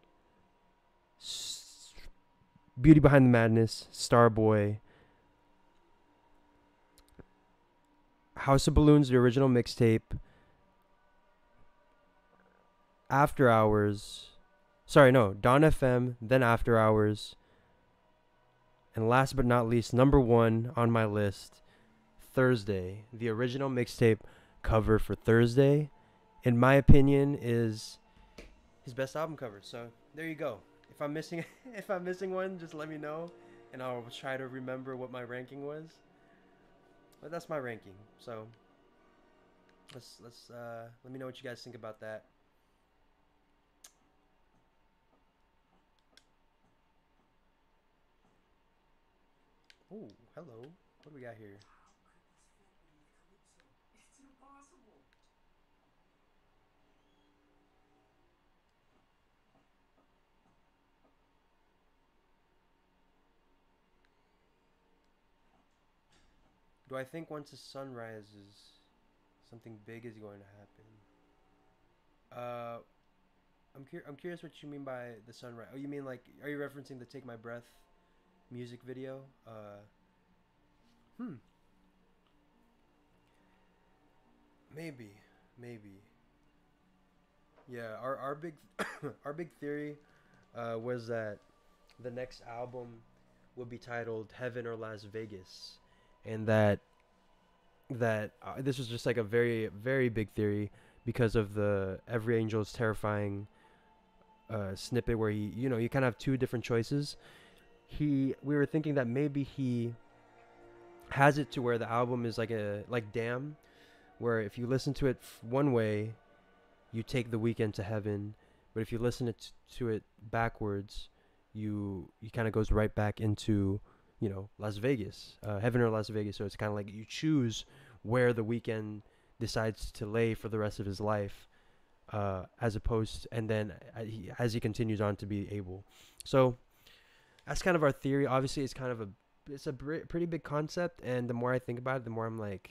S- Beauty Behind the Madness, Starboy, House of Balloons, the original mixtape, After Hours, sorry, no, Dawn FM, then After Hours, and last but not least, number one on my list, Thursday, the original mixtape cover for Thursday, in my opinion, is his best album cover. So there you go. If I'm missing if I'm missing one, just let me know and I'll try to remember what my ranking was. But that's my ranking. So let's let's uh let me know what you guys think about that. Ooh, hello. What do we got here? It's impossible. Do I think once the sun rises, something big is going to happen? Uh, I'm cur- I'm curious what you mean by the sunrise. Oh, you mean like, are you referencing the "Take My Breath" music video? Uh, hmm. Maybe, maybe. Yeah, our our big our big theory uh, was that the next album would be titled "Heaven or Las Vegas." and that that uh, this was just like a very very big theory because of the every angel's terrifying uh, snippet where he you know you kind of have two different choices he we were thinking that maybe he has it to where the album is like a like damn where if you listen to it one way you take the Weeknd to heaven but if you listen it to it backwards you you kind of goes right back into you know Las Vegas, uh, heaven or Las Vegas. So it's kind of like you choose where the Weeknd decides to lay for the rest of his life, uh, as opposed and then uh, he, as he continues on to be Abel. So that's kind of our theory. Obviously, it's kind of a it's a br- pretty big concept, and the more I think about it, the more I'm like,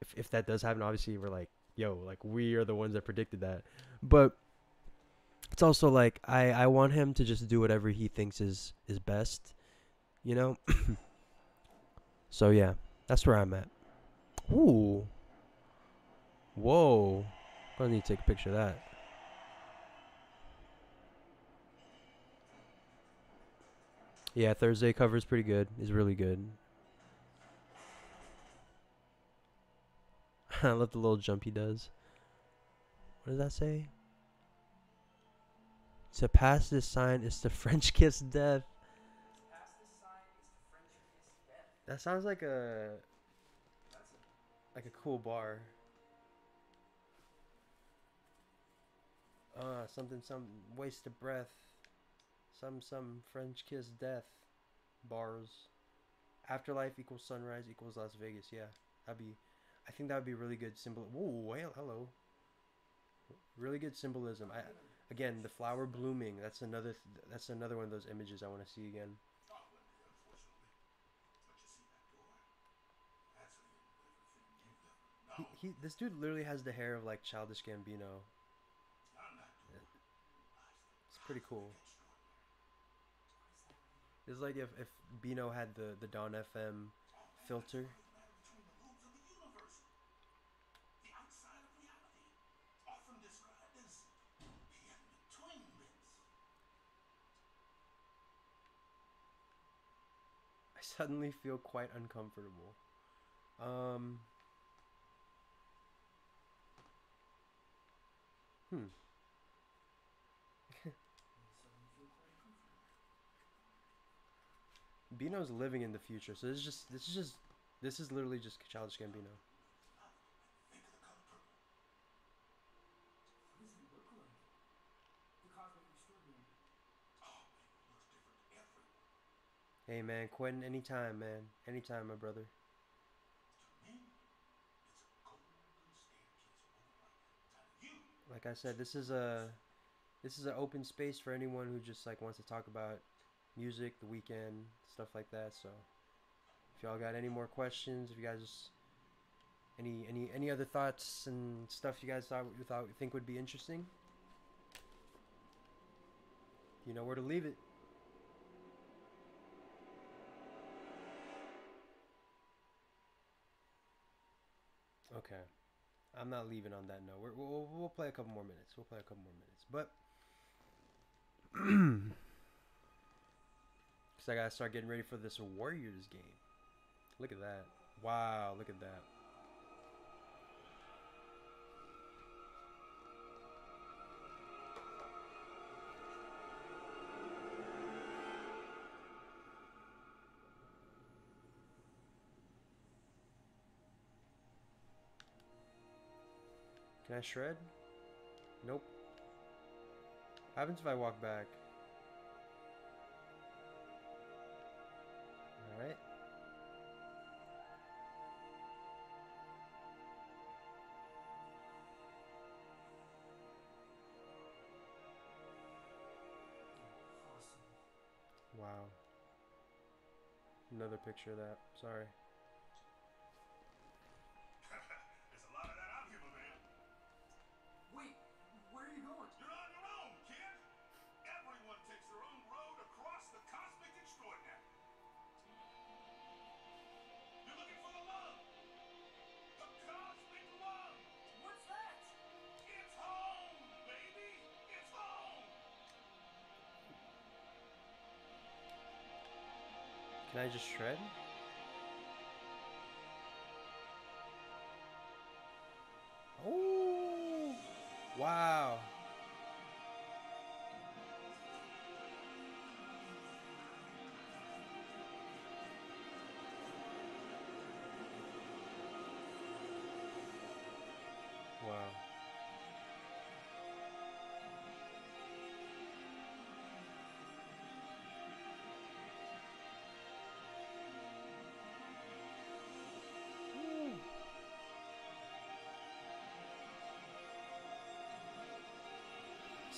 if if that does happen, obviously we're like, yo, like we are the ones that predicted that, but. It's also like I, I want him to just do whatever he thinks is is best you know? So yeah that's where i'm at. Ooh. Whoa. Gonna need to take a picture of that yeah thursday cover is pretty good. Is really good. I love the little jump he does. What does that say? To pass this sign is to french kiss death. That sounds like a a like a cool bar. Uh, something, some waste of breath. Some, some French kiss death. Bars. Afterlife equals sunrise equals Las Vegas. Yeah, that'd be. I think that would be really good symbol. Whoa, well, hello. Really good symbolism. I again the flower blooming. That's another. Th- that's another one of those images I want to see again. He, he, this dude literally has the hair of like childish Gambino. It's pretty cool. It's like if, if Bino had the, the Dawn FM filter. I suddenly feel quite uncomfortable. Um. Hmm. Bino's living in the future, so this is just this is just this is literally just childish Gambino. Hey man, Quentin, anytime, man, anytime, my brother. Like I said, this is a this is an open space for anyone who just like wants to talk about music, the Weeknd, stuff like that. So, if y'all got any more questions, if you guys any any any other thoughts and stuff you guys thought you thought think would be interesting, you know where to leave it. Okay. I'm not leaving on that note. We're, we'll, we'll play a couple more minutes. We'll play a couple more minutes. But. Because I got to start getting ready for this Warriors game. Look at that. Wow, look at that. Can I shred? Nope. What happens if I walk back? Picture of that. Sorry. Can I just shred?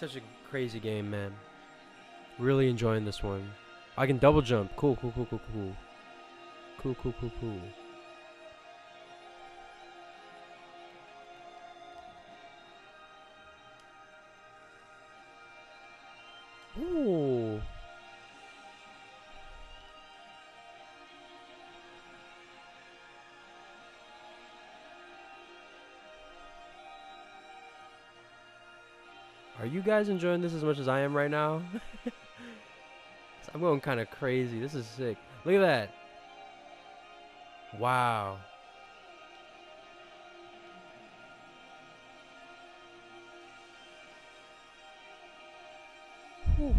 Such a crazy game, man. Really enjoying this one. I can double jump. Cool, cool, cool, cool, cool. Cool, cool, cool, cool. Ooh. Are you guys enjoying this as much as I am right now? I'm going kind of crazy. This is sick. Look at that. Wow. Whew.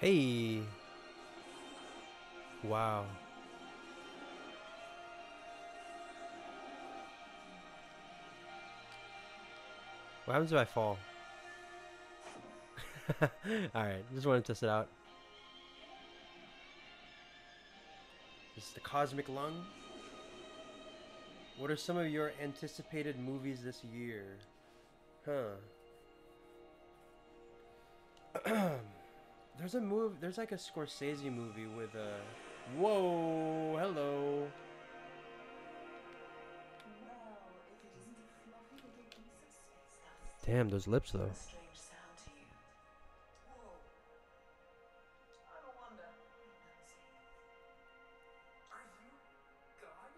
Hey. Wow. What happens if I fall? Alright, just want to test it out. This is the Cosmic Lung. What are some of your anticipated movies this year? Huh. there's a move. There's like a Scorsese movie with a. Whoa! Hello. Well, if it isn't a fluffy little piece of space dust. Damn, those lips though. A strange sound to you. Whoa. I don't wonder. Are you God?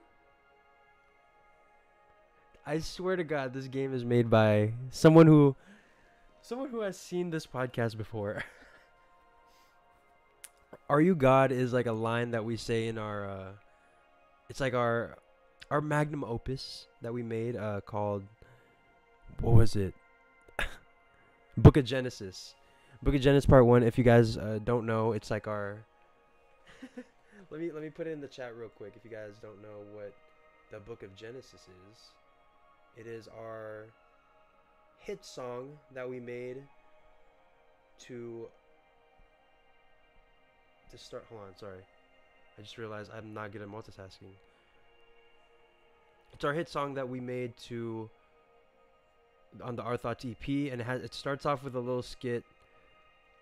I swear to God, this game is made by someone who, someone who has seen this podcast before. "Are you God?" is like a line that we say in our. Uh, it's like our, our magnum opus that we made uh, called. What was it? Book of Genesis. Book of Genesis Part One. If you guys uh, don't know, it's like our. let me let me put it in the chat real quick. If you guys don't know what the Book of Genesis is. It is our hit song that we made to to start. Hold on, sorry. I just realized I'm not good at multitasking. It's our hit song that we made to on the Thoughts EP, and it has it starts off with a little skit.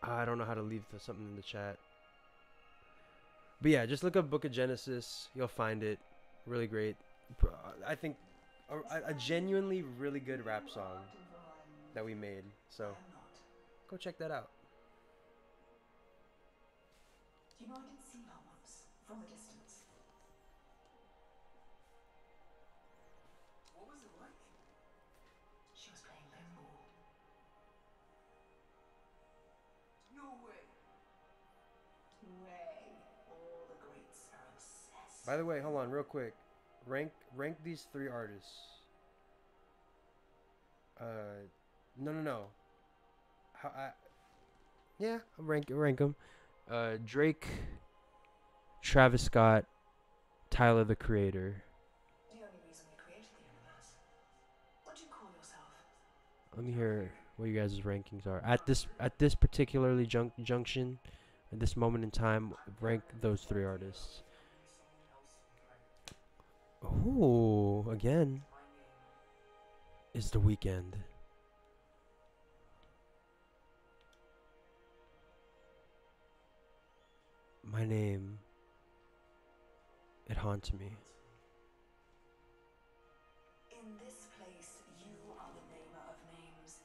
I don't know how to leave the, something in the chat. But yeah, just look up Book of Genesis. You'll find it. Really great. I think a, a genuinely really good rap song that we made. So go check that out. You know, I did see her once, from a distance. What was it like? She was playing pinball. No way. Way. All the greats are obsessed. By the way, hold on real quick. Rank rank these three artists. Uh, no, no, no. How I? Yeah, I'll rank rank them. Uh, Drake, Travis Scott, Tyler the Creator. The only reason we created the universe. What do you call yourself? Let me hear what you guys' rankings are at this at this particularly junk junction, at this moment in time. Rank those three artists. Oh, again is the Weeknd. My name. It haunts me. In this place, you are the namer of names.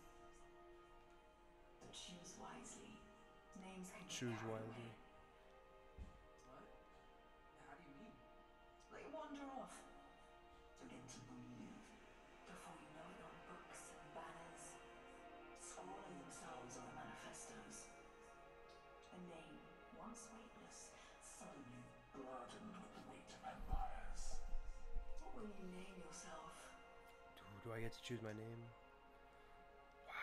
But choose wisely. Names can Choose wisely. Do, I get to choose my name? Wow.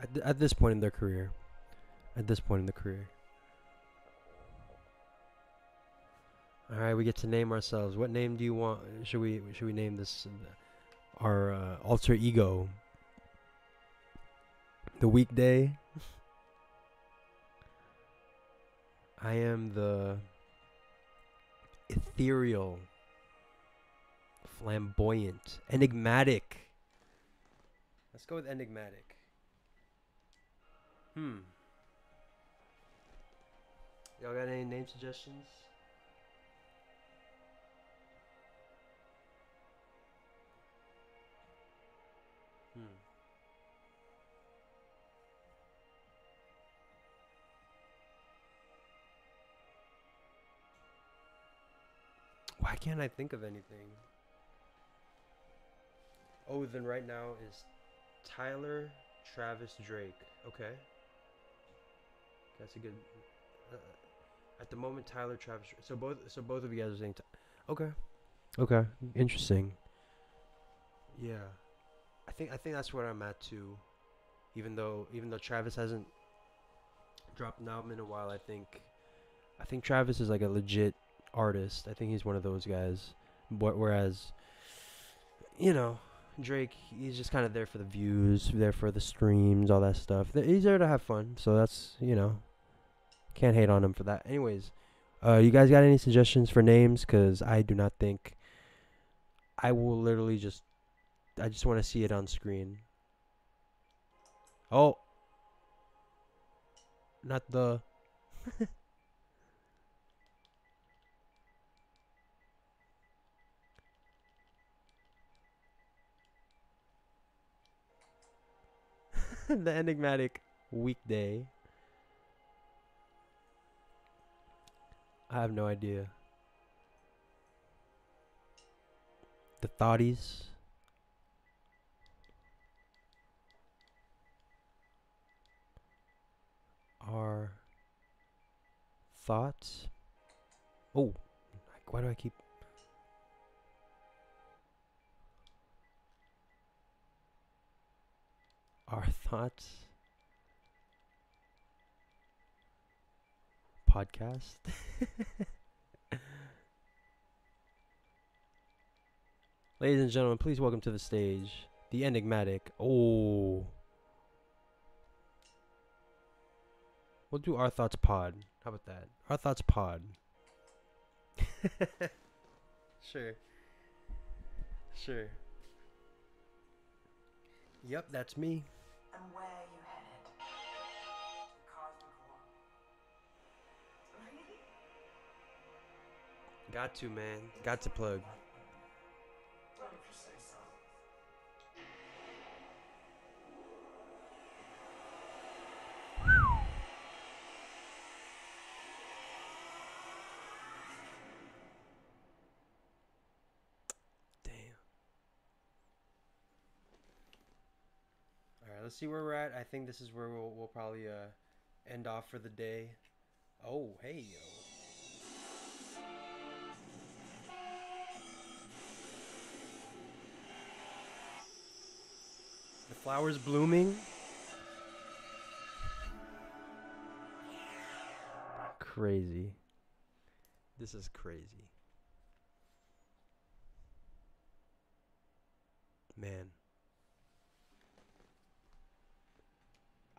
At, at this point in their career, at this point in the career. All right, we get to name ourselves. What name do you want? Should we should we name this uh, our uh, alter ego? The weekday. I am the ethereal, flamboyant, enigmatic. Let's go with enigmatic. Hmm. Y'all got any name suggestions? Why can't I think of anything? Oh, then right now is Tyler Travis Drake. Okay. That's a good. Uh, at the moment, Tyler Travis. So both, so both of you guys are saying. Okay. Okay, interesting. Yeah, I think I think that's where I'm at too. Even though even though Travis hasn't dropped an album in a while, I think I think Travis is like a legit artist. I think he's one of those guys. Whereas, you know, Drake, he's just kind of there for the views, there for the streams, all that stuff. He's there to have fun, so that's you know, can't hate on him for that. Anyways, uh, you guys got any suggestions for names? Cause I do not think I will literally just, I just want to see it on screen. Oh, not the. the enigmatic weekday. I have no idea. The thoughties. Are thoughts. Oh, why do I keep. Our thoughts. Podcast. Ladies and gentlemen, please welcome to the stage the enigmatic. Oh. We'll do our thoughts pod. How about that? Our thoughts pod. sure. Sure. Yep, that's me. Where you headed? Cosmic. Really? Got to, man. Got to plug. Let's see where we're at. I think this is where we'll, we'll probably uh, end off for the day. Oh, hey, yo. The flowers blooming. Crazy. This is crazy. Man.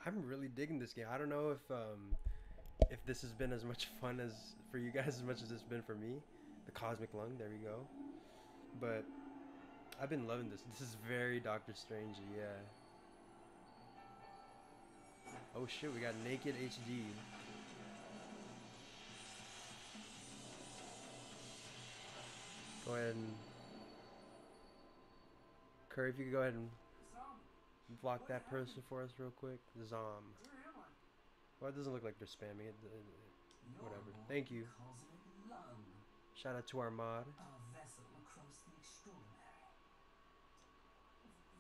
I'm really digging this game. I don't know if um if this has been as much fun as for you guys as much as it's been for me. The Cosmic Lung, there we go. But I've been loving this. This is very Doctor Strange, yeah. Oh shit, we got Naked HD. Go ahead and Curry, if you could go ahead and. Block that person for us real quick. Zom. Where am I? Well, it doesn't look like they're spamming it. uh, Whatever. Thank you. Shout out to our mod. a vessel across the extraordinary.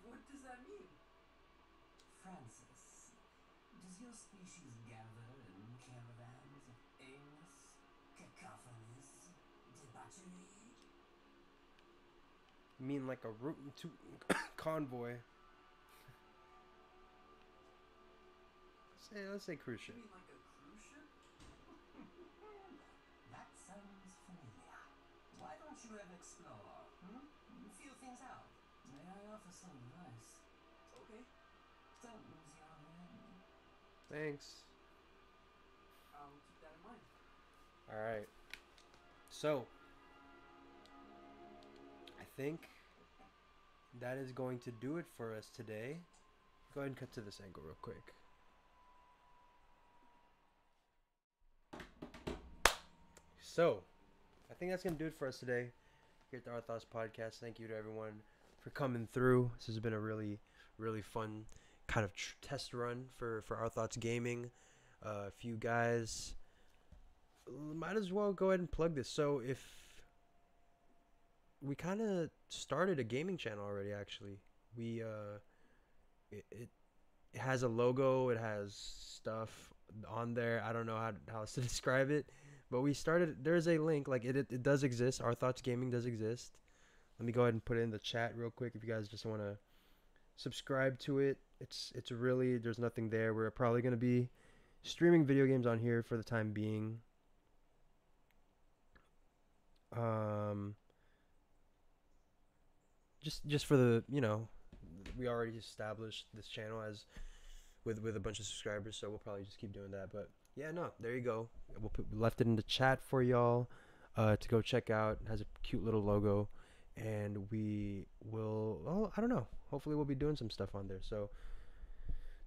What does that mean? Francis, does your species gather in caravans of aimless, cacophonous debauchery? You mean like a root to convoy? Say, let's say cruise You ship. mean like a cruise ship? That sounds familiar. Why don't you ever explore? Hmm? Feel things out. May I offer some advice? Okay. Don't lose your head. Thanks. I'll keep that in mind. All right. So, I think that is going to do it for us today. Go ahead and cut to this angle real quick. So, I think that's going to do it for us today here at the Thoughts Podcast. Thank you to everyone for coming through. This has been a really, really fun kind of tr- test run for, for Our Thoughts Gaming. Uh, a few guys might as well go ahead and plug this. So if we kind of started a gaming channel already, actually, we uh, it, it it has a logo, it has stuff on there. I don't know how how else to describe it, but we started. There's a link. Like it, it, it does exist. Our thoughts gaming does exist. Let me go ahead and put it in the chat real quick if you guys just want to subscribe to it. It's it's really there's nothing there. We're probably gonna be streaming video games on here for the time being. Um, just just for the you know, we already established this channel as with with a bunch of subscribers, so we'll probably just keep doing that. But yeah, no, there you go. We'll put we left it in the chat for y'all uh, to go check out. It has a cute little logo, and we will. Oh, I don't know. Hopefully, we'll be doing some stuff on there. So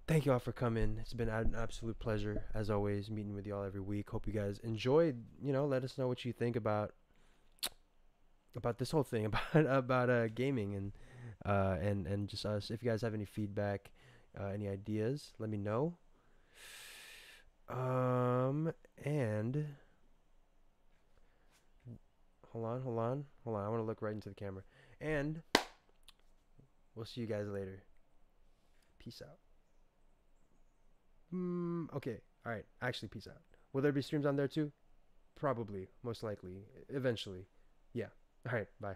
thank you all for coming. It's been an absolute pleasure as always meeting with y'all every week. Hope you guys enjoyed. You know, let us know what you think about about this whole thing about about uh, gaming and uh, and and just us. If you guys have any feedback, uh, any ideas, let me know. Um and hold on, hold on, hold on. I want to look right into the camera. And we'll see you guys later. Peace out. Mm, okay. All right. Actually, peace out. Will there be streams on there too? Probably. Most likely. Eventually. Yeah. All right. Bye.